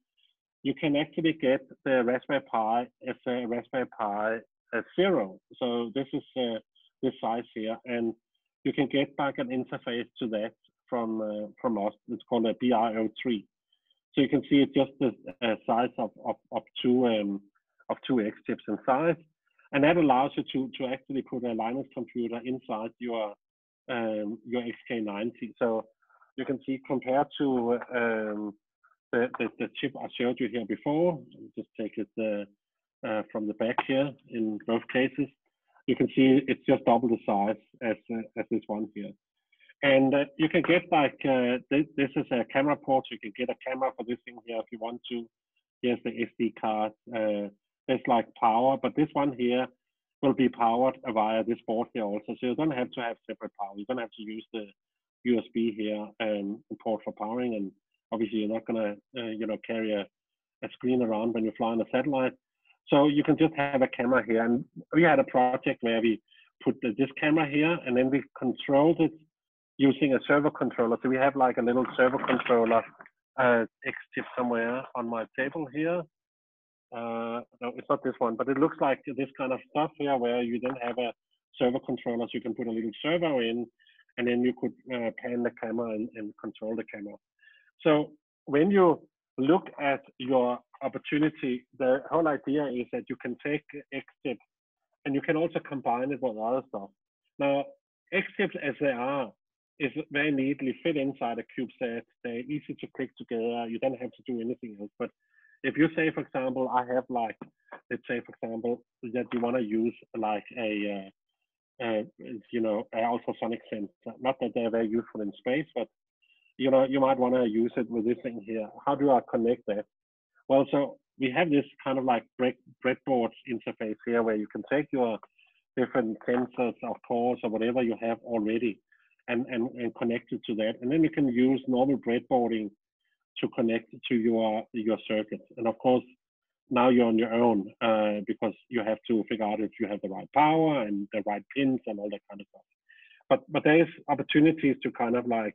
you can actually get the Raspberry Pi as a Raspberry Pi Zero. So this is uh, this size here, and you can get like an interface to that from uh, from us. It's called a BR03. So you can see it's just the uh, size of, of, of two um, of two X chips in size, and that allows you to to actually put a Linux computer inside your um, your XK90. So you can see compared to um, the, the, the chip I showed you here before. Just take it uh, uh, from the back here in both cases. You can see it's just double the size as uh, as this one here. And uh, you can get like, uh, this, this, is a camera port. You can get a camera for this thing here if you want to. Here's the SD card. Uh, there's like power, but this one here will be powered via this board here also. So you don't have to have separate power. You don't have to use the USB here um, port for powering. And obviously you're not gonna, uh, you know, carry a, a screen around when you fly on a satellite. So you can just have a camera here. And we had a project where we put this camera here and then we controlled it using a servo controller. So we have like a little servo controller uh, X-Chip somewhere on my table here. Uh, no, it's not this one, but it looks like this kind of stuff here where you then have a servo controller. So you can put a little servo in and then you could uh, pan the camera and, and control the camera. So when you look at your opportunity, the whole idea is that you can take X-Chip and you can also combine it with other stuff. Now, X-Chips as they are, is very neatly fit inside a CubeSat. They're easy to click together. You don't have to do anything else. But if you say, for example, I have like, let's say, for example, that you want to use like a, uh, uh, you know, an ultrasonic sensor. Not that they're very useful in space, but you know, you might want to use it with this thing here. How do I connect that? Well, so we have this kind of like breadboard interface here where you can take your different sensors, of course, or whatever you have already and, and, and connect it to that. And then you can use normal breadboarding to connect to your, your circuit. And of course, now you're on your own uh, because you have to figure out if you have the right power and the right pins and all that kind of stuff. But, but there's opportunities to kind of like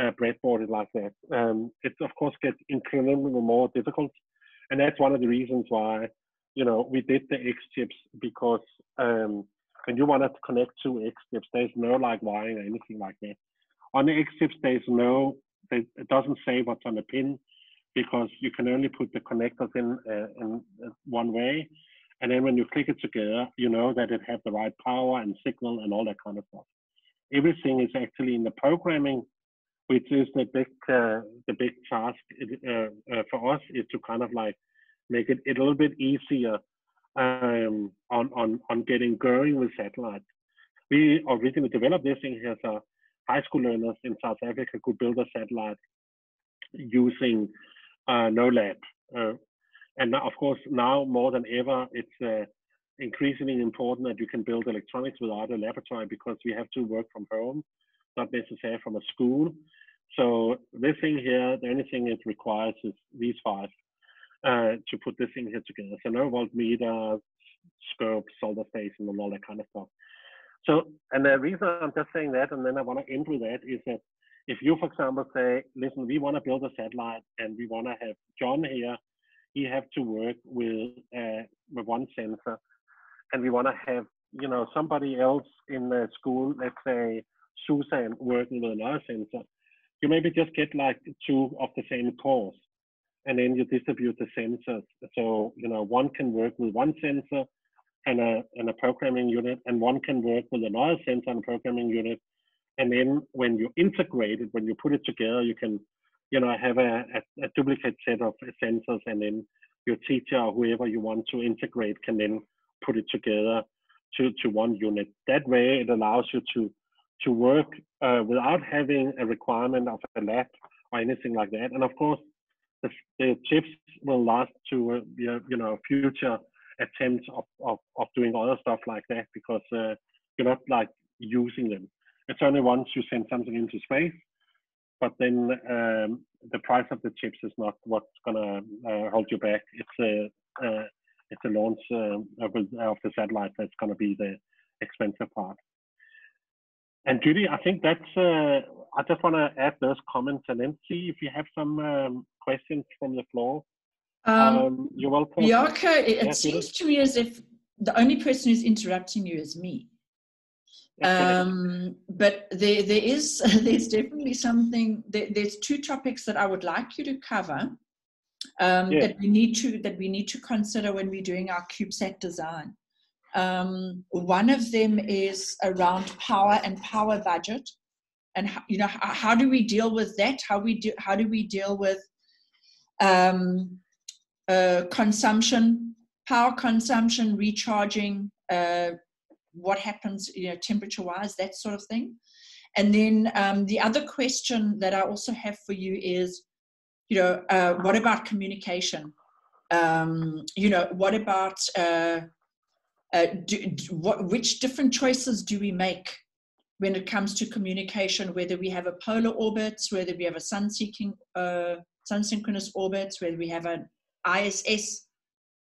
uh, breadboard it like that. Um, it of course gets incrementally more difficult, and that's one of the reasons why you know we did the X chips because um, when you want to connect two X chips, there's no like wiring or anything like that. On the X chips, there's no it doesn't say what's on the pin because you can only put the connectors in uh, in uh, one way. And then when you click it together, you know that it has the right power and signal and all that kind of stuff. Everything is actually in the programming which is the big uh, the big task uh, uh, for us is to kind of like make it a little bit easier um, on on on getting going with satellites. We originally developed this thing here so high school learners in South Africa could build a satellite using uh, NOLAB. Uh, and of course, now more than ever, it's uh, increasingly important that you can build electronics without a laboratory because we have to work from home not necessarily from a school. So this thing here, the only thing it requires is these five uh, to put this thing here together. So no voltmeter, scope, solder station, and all that kind of stuff. So, and the reason I'm just saying that, and then I want to end with that, is that if you, for example, say, listen, we want to build a satellite and we want to have John here, he have to work with, uh, with one sensor, and we want to have, you know, somebody else in the school, let's say, Susan working with another sensor, you maybe just get like two of the same cores and then you distribute the sensors. So, you know, one can work with one sensor and a, and a programming unit, and one can work with another sensor and a programming unit. And then when you integrate it, when you put it together, you can, you know, have a, a, a duplicate set of sensors, and then your teacher or whoever you want to integrate can then put it together to, to one unit. That way, it allows you to to work uh, without having a requirement of a lab or anything like that. And of course, the, the chips will last to uh, you know future attempts of, of, of doing other stuff like that because uh, you're not like using them. It's only once you send something into space, but then um, the price of the chips is not what's gonna uh, hold you back. It's a uh, it's a launch uh, of, of the satellite that's gonna be the expensive part. And Judy, I think that's, uh, I just want to add those comments and then see if you have some um, questions from the floor. Um, Um, you're welcome. Bjarke, it, it Yeah, seems to me as if the only person who's interrupting you is me. Um, but there, there is, there's definitely something. There, there's two topics that I would like you to cover um, Yeah. that we need to that we need to consider when we're doing our CubeSat design. Um, one of them is around power and power budget, and how, you know how, how do we deal with that? How we do? How do we deal with um, uh, consumption, power consumption, recharging? Uh, what happens, you know, temperature-wise, that sort of thing. And then um, the other question that I also have for you is, you know, uh, what about communication? Um, you know, what about uh, uh, do, do- what, which different choices do we make when it comes to communication? Whether we have a polar orbit, whether we have a sun-seeking, uh, sun-synchronous orbits, where we have an ISS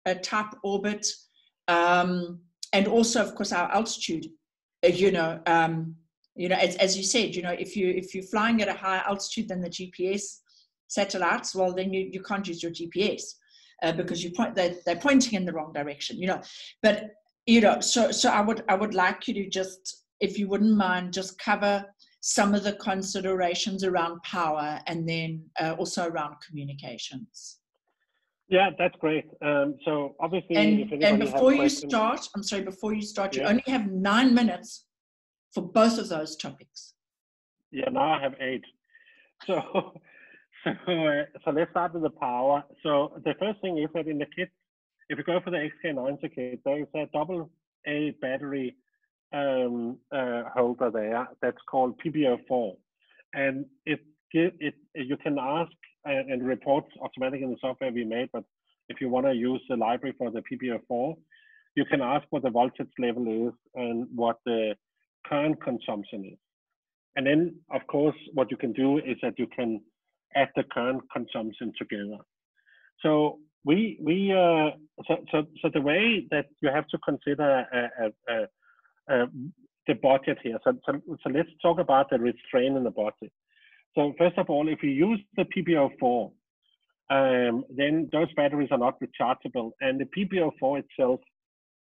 a type orbit, um, and also, of course, our altitude. Uh, you know, um, you know, as, as you said, you know, if you if you're flying at a higher altitude than the GPS satellites, well, then you, you can't use your GPS uh, because you point they're, they're pointing in the wrong direction. You know, but you know, so so I would I would like you to just, if you wouldn't mind, just cover some of the considerations around power and then uh, also around communications. Yeah, that's great. Um, so obviously, And, and before you start, I'm sorry, before you start, you Yeah. only have nine minutes for both of those topics. Yeah, now I have eight. So, so, uh, so let's start with the power. So the first thing is that in the kit, if you go for the XK90 kit, there is a double A battery um, uh, holder there that's called PB04, and it it you can ask and, and automatically in the software we made. But if you want to use the library for the PB04, you can ask what the voltage level is and what the current consumption is. And then, of course, what you can do is that you can add the current consumption together. So we we uh, so so so the way that you have to consider uh, uh, uh, uh, the budget here. So, so so let's talk about the restraint in the budget. So first of all, if you use the PB04, um, then those batteries are not rechargeable, and the PB04 itself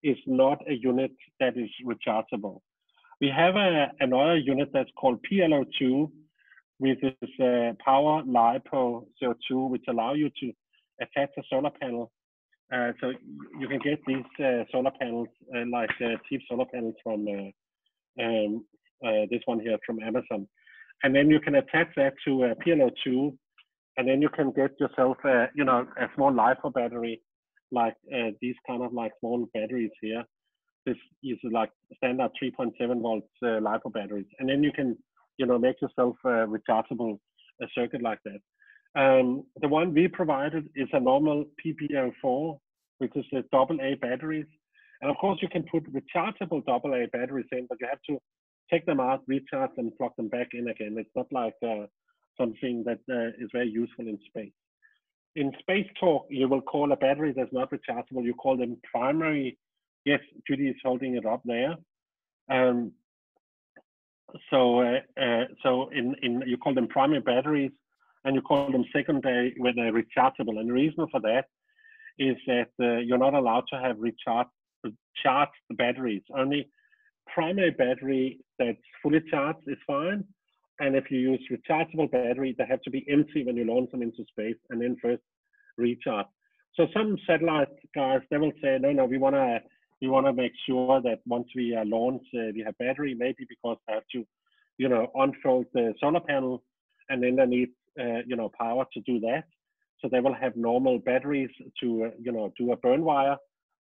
is not a unit that is rechargeable. We have a, another unit that's called PL02, which is uh, power lipo CO2, which allow you to attach a solar panel. Uh, so you can get these uh, solar panels, uh, like uh, cheap solar panels from uh, um, uh, this one here from Amazon. And then you can attach that to a PL02, and then you can get yourself, uh, you know, a small LiPo battery, like these kind of like small batteries here. This is like standard 3.7 volts LiPo batteries, and then you can, you know, make yourself a rechargeable a circuit like that. Um, the one we provided is a normal PPM4, which is a double A batteries. And of course, you can put rechargeable double A batteries in, but you have to take them out, recharge them, plug them back in again. It's not like uh, something that uh, is very useful in space. In space talk, you will call a battery that's not rechargeable, you call them primary. Yes, Judy is holding it up there. Um, so, uh, uh, so in, in you call them primary batteries, and you call them secondary when they're rechargeable. And the reason for that is that uh, you're not allowed to have recharge charged batteries. Only primary battery that's fully charged is fine. And if you use rechargeable battery, they have to be empty when you launch them into space and then first recharge. So some satellite guys, they will say, no, no, we want to we want to make sure that once we uh, launch, uh, we have battery, maybe because they have to, you know, unfold the solar panel and then they need, uh, you know, power to do that. So they will have normal batteries to, uh, you know, do a burn wire.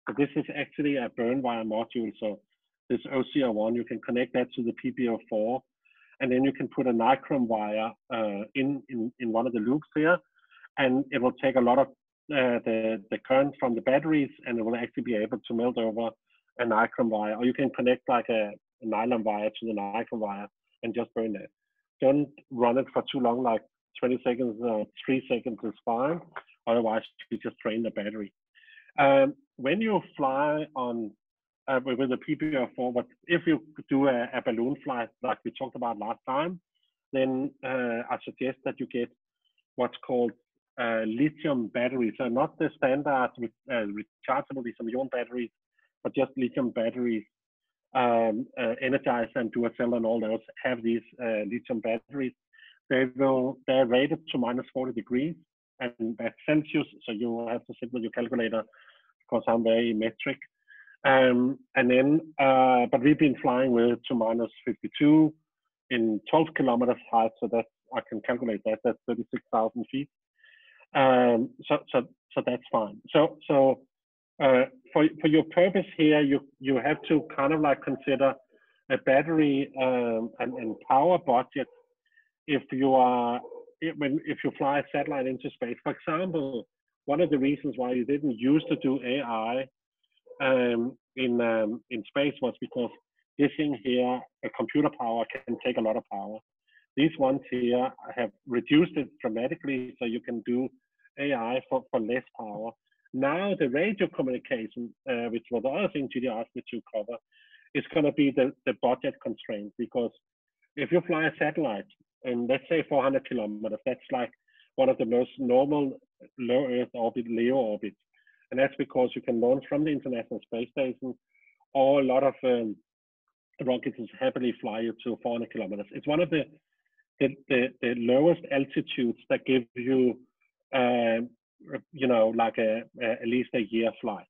But this is actually a burn wire module. So this OCR1, you can connect that to the PB04, and then you can put a nichrome wire uh, in, in, in one of the loops here, and it will take a lot of uh, the, the current from the batteries, and it will actually be able to melt over a nichrome wire, or you can connect like a, a nylon wire to the nichrome wire and just burn it. Don't run it for too long, like 20 seconds, uh, three seconds is fine. Otherwise, you just drain the battery. Um, when you fly on uh, with a PB04, but if you do a, a, balloon flight like we talked about last time, then uh, I suggest that you get what's called uh, lithium batteries. So not the standard uh, rechargeable lithium-ion batteries, but just lithium batteries. Um, uh, Energize and Duracell and all those have these lithium batteries. They will they're rated to minus 40 degrees, and that's Celsius. So you have to sit with your calculator because I'm very metric. Um, and then, uh, but we've been flying with to minus 52 in 12 kilometers height. So that's, I can calculate that. That's 36,000 feet. Um, so, so, so that's fine. So, so uh, for for your purpose here, you you have to kind of like consider a battery um, and, and power budget if you are if, when if you fly a satellite into space. For example, one of the reasons why you didn't used to do AI um, in um, in space was because this thing here, a computer power can take a lot of power. These ones here have reduced it dramatically, so you can do AI for, for less power. Now the radio communication, uh, which was the other thing Judy asked me to cover, is going to be the, the budget constraint because if you fly a satellite and let's say 400 kilometers, that's like one of the most normal low Earth orbit, LEO orbits. And that's because you can launch from the International Space Station or a lot of um, rockets happily fly you to 400 kilometers. It's one of the the, the, the lowest altitudes that give you, uh, you know, like a, a, at least a year flight.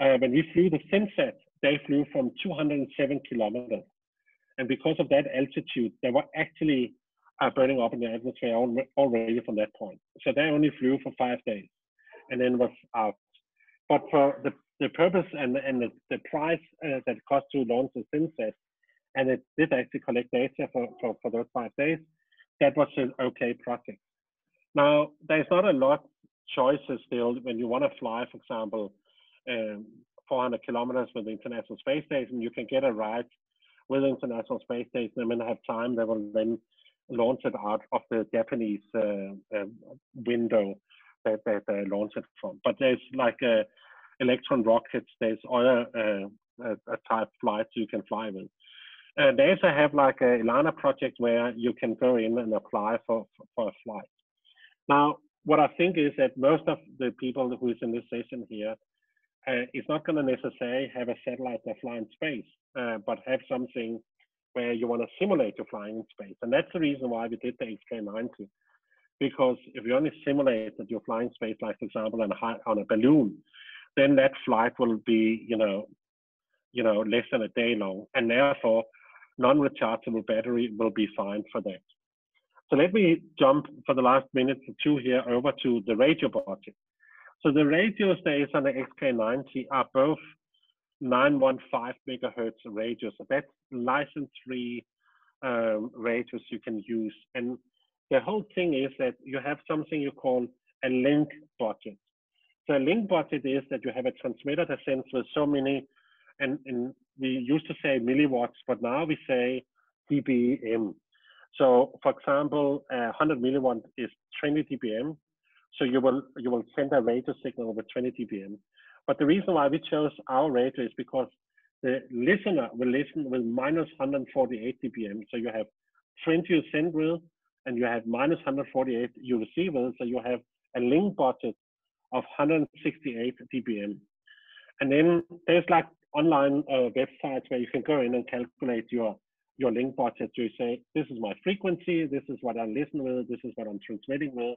Uh, when we flew the ThinSat, they flew from 207 kilometers. And because of that altitude, they were actually uh, burning up in the atmosphere already from that point. So they only flew for five days and then was out. But for the, the purpose and, and the, the price uh, that cost to launch the ThinSat, and it did actually collect data for, for, for those five days, that was an okay project. Now, there's not a lot choices still when you want to fly, for example, um, 400 kilometers with the International Space Station, you can get a ride with the International Space Station and when they have time, they will then launch it out of the Japanese uh, uh, window that, that they launch it from. But there's like uh, electron rockets, there's other uh, type flights you can fly with. Uh, they also have like a ELANA project where you can go in and apply for, for, for a flight. Now, what I think is that most of the people who is in this session here uh, is not going to necessarily have a satellite that fly in space, uh, but have something where you want to simulate your flying in space. And that's the reason why we did the XK90. Because if you only simulate that you're flying space, like for example, on a, on a balloon, then that flight will be, you know, you know, less than a day long, and therefore non-rechargeable battery will be fine for that. So let me jump for the last minute or two here over to the radio budget. So the radios that is on the XK90 are both 915 megahertz radios. That's license-free um, radios you can use. And the whole thing is that you have something you call a link budget. So a link budget is that you have a transmitter that sends with so many, and, and we used to say milliwatts, but now we say dBm. So for example, uh, 100 milliwatt is 20 dBm. So you will you will send a radio signal over 20 dBm. But the reason why we chose our radio is because the listener will listen with minus 148 dBm. So you have 20 you send with, and you have minus 148 you receive with. So you have a link budget of 168 dBm. And then there's like online uh, websites where you can go in and calculate your your link budget. You say, this is my frequency, this is what I listen with, this is what I'm transmitting with.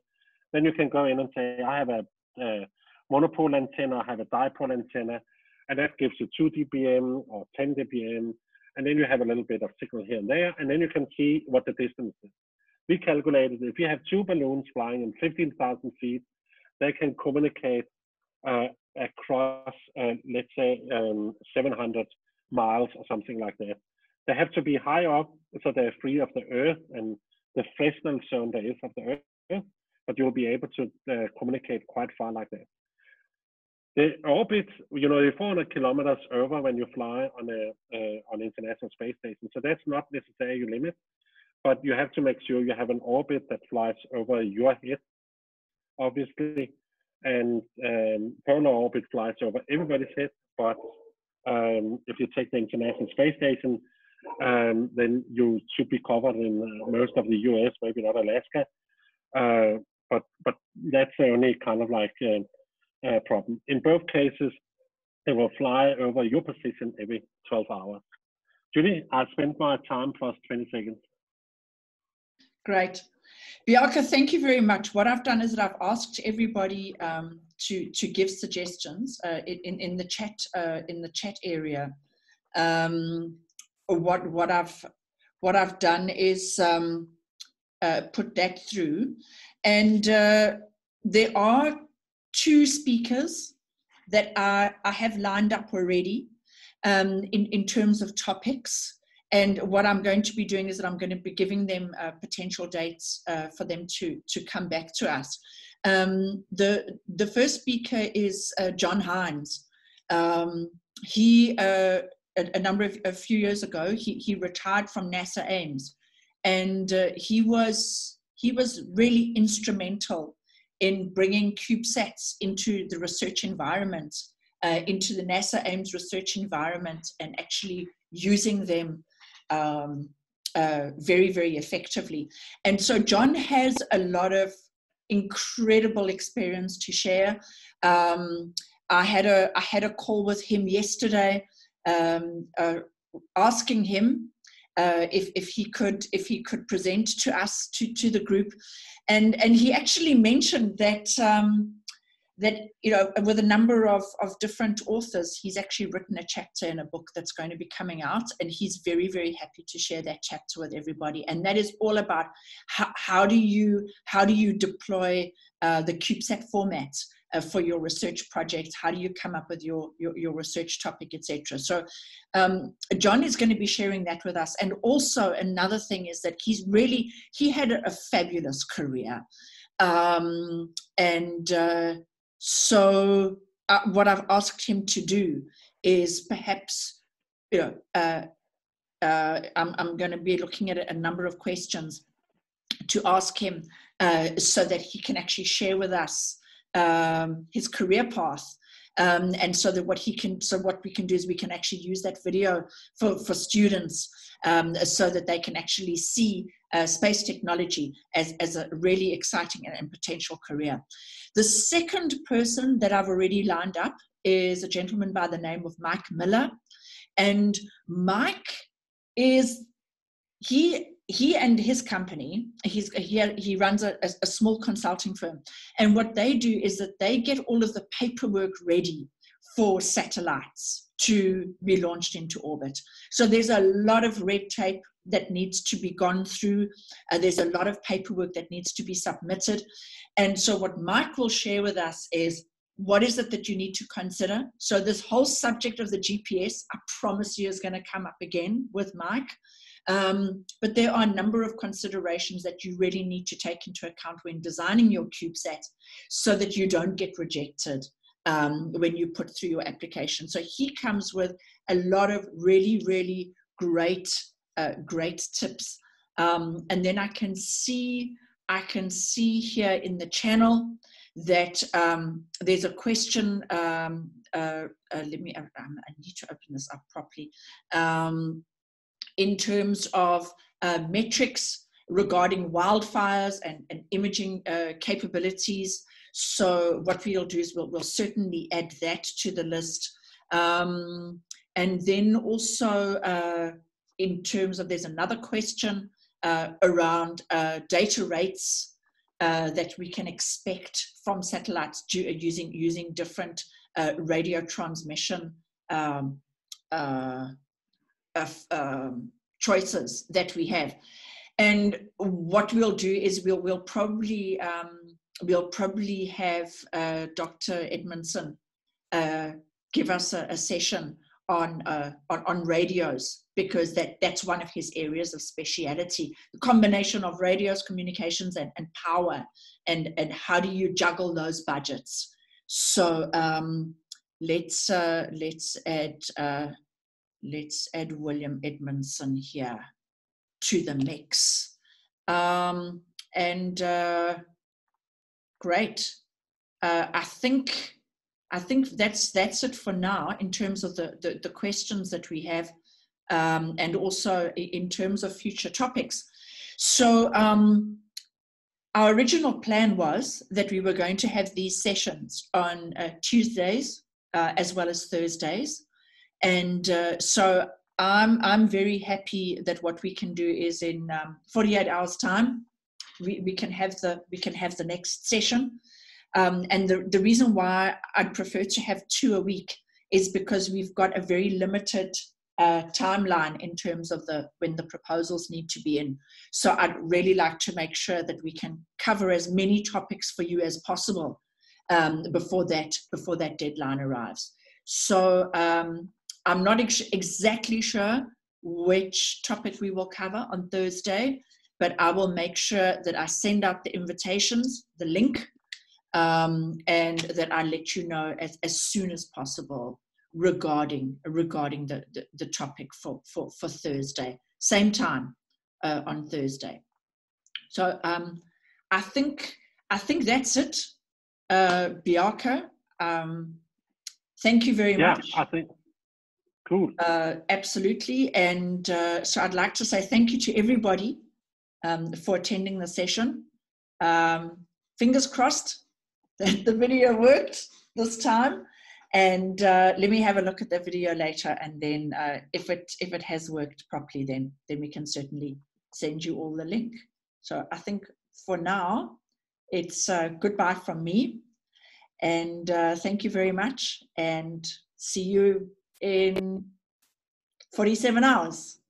Then you can go in and say, I have a, a monopole antenna, I have a dipole antenna, and that gives you 2 dBm or 10 dBm. And then you have a little bit of signal here and there, and then you can see what the distance is. We calculated if you have two balloons flying in 15,000 feet, they can communicate uh, across, uh, let's say, um, 700 miles or something like that. They have to be high up so they're free of the Earth and the Fresnel zone there is of the Earth, but you'll be able to uh, communicate quite far like that. The orbit, you know, you're 400 kilometers over when you fly on a uh, on International Space Station, so that's not necessarily your limit, but you have to make sure you have an orbit that flies over your head, obviously, and um, polar orbit flies over everybody's head, but Um, if you take the International Space Station, um, then you should be covered in uh, most of the US, maybe not Alaska. Uh, but but that's the only kind of like uh, uh, problem. In both cases, they will fly over your position every 12 hours. Judy, I spent my time plus 20 seconds. Great. Bjarke, thank you very much. What I've done is that I've asked everybody um, to to give suggestions uh, in in the chat uh, in the chat area. Um, what what I've what I've done is um, uh, put that through, and uh, there are two speakers that I, I have lined up already um, in in terms of topics. And what I'm going to be doing is that I'm going to be giving them uh, potential dates uh, for them to to come back to us. Um, the the first speaker is uh, John Hines. Um, he a, a, number of a few years ago he, he retired from NASA Ames, and uh, he was he was really instrumental in bringing CubeSats into the research environment, uh, into the NASA Ames research environment, and actually using them um, uh, very, very effectively. And so John has a lot of incredible experience to share. Um, I had a I had a call with him yesterday, um, uh, asking him uh, if if he could if he could present to us to to the group, and and he actually mentioned that um, that you know with a number of, of different authors he's actually written a chapter in a book that's going to be coming out and he's very very happy to share that chapter with everybody. And that is all about how, how do you how do you deploy uh, the cubesat format uh, for your research project? How do you come up with your your, your research topic etc so um, john is going to be sharing that with us. And also another thing is that he's really he had a, a fabulous career. Um, and uh, so uh, what I've asked him to do is perhaps, you know, uh, uh, I'm, I'm going to be looking at a number of questions to ask him uh, so that he can actually share with us um, his career path. Um, and so that what he can, so what we can do is we can actually use that video for, for students um, so that they can actually see uh, space technology as, as a really exciting and, and potential career. The second person that I've already lined up is a gentleman by the name of Mike Miller. And Mike is, he he and his company, he's, he, he runs a, a, small consulting firm. And what they do is that they get all of the paperwork ready for satellites to be launched into orbit. So there's a lot of red tape that needs to be gone through. Uh, there's a lot of paperwork that needs to be submitted. And so, what Mike will share with us is what is it that you need to consider? So, this whole subject of the GPS, I promise you, is going to come up again with Mike. Um, but there are a number of considerations that you really need to take into account when designing your CubeSat so that you don't get rejected um, when you put through your application. So he comes with a lot of really, really great uh, great tips. Um, and then I can see, I can see here in the channel that um, there's a question. Um, uh, uh, let me, uh, um, I need to open this up properly. Um, in terms of uh, metrics regarding wildfires and, and imaging uh, capabilities. So what we'll do is we'll, we'll certainly add that to the list. Um, and then also in terms of there's another question uh, around uh, data rates uh, that we can expect from satellites using using different uh, radio transmission um, uh, um, choices that we have. And what we'll do is we'll we'll probably um, we'll probably have uh, Dr. Edmondson give us a, a session on, uh, on, on radios because that that's one of his areas of speciality. The combination of radios communications and, and power and and how do you juggle those budgets? So um, let's uh, let's add uh, let's add William Edmondson here to the mix. Um, and uh, great. Uh, I think I think that's that's it for now in terms of the the, the questions that we have, um, and also in terms of future topics. So um, our original plan was that we were going to have these sessions on uh, Tuesdays uh, as well as Thursdays, and uh, so I'm I'm very happy that what we can do is in um, 48 hours time, we, we can have the we can have the next session. Um, and the, the reason why I'd prefer to have two a week is because we've got a very limited uh, timeline in terms of the when the proposals need to be in. So I'd really like to make sure that we can cover as many topics for you as possible um, before that before that deadline arrives. So um, I'm not ex- exactly sure which topic we will cover on Thursday, but I will make sure that I send out the invitations, the link um, and that I let you know as, as soon as possible regarding regarding the, the, the topic for, for, for Thursday. Same time uh, on Thursday. So um, I think I think that's it, uh, Bjarke. Um, thank you very yeah, much. Yeah, I think cool. Uh, absolutely, and uh, so I'd like to say thank you to everybody um, for attending the session. Um, fingers crossed that the video worked this time. And uh, let me have a look at the video later, and then uh, if it if it has worked properly, then then we can certainly send you all the link. So I think for now, it's uh, goodbye from me, and uh, thank you very much, and see you in 47 hours.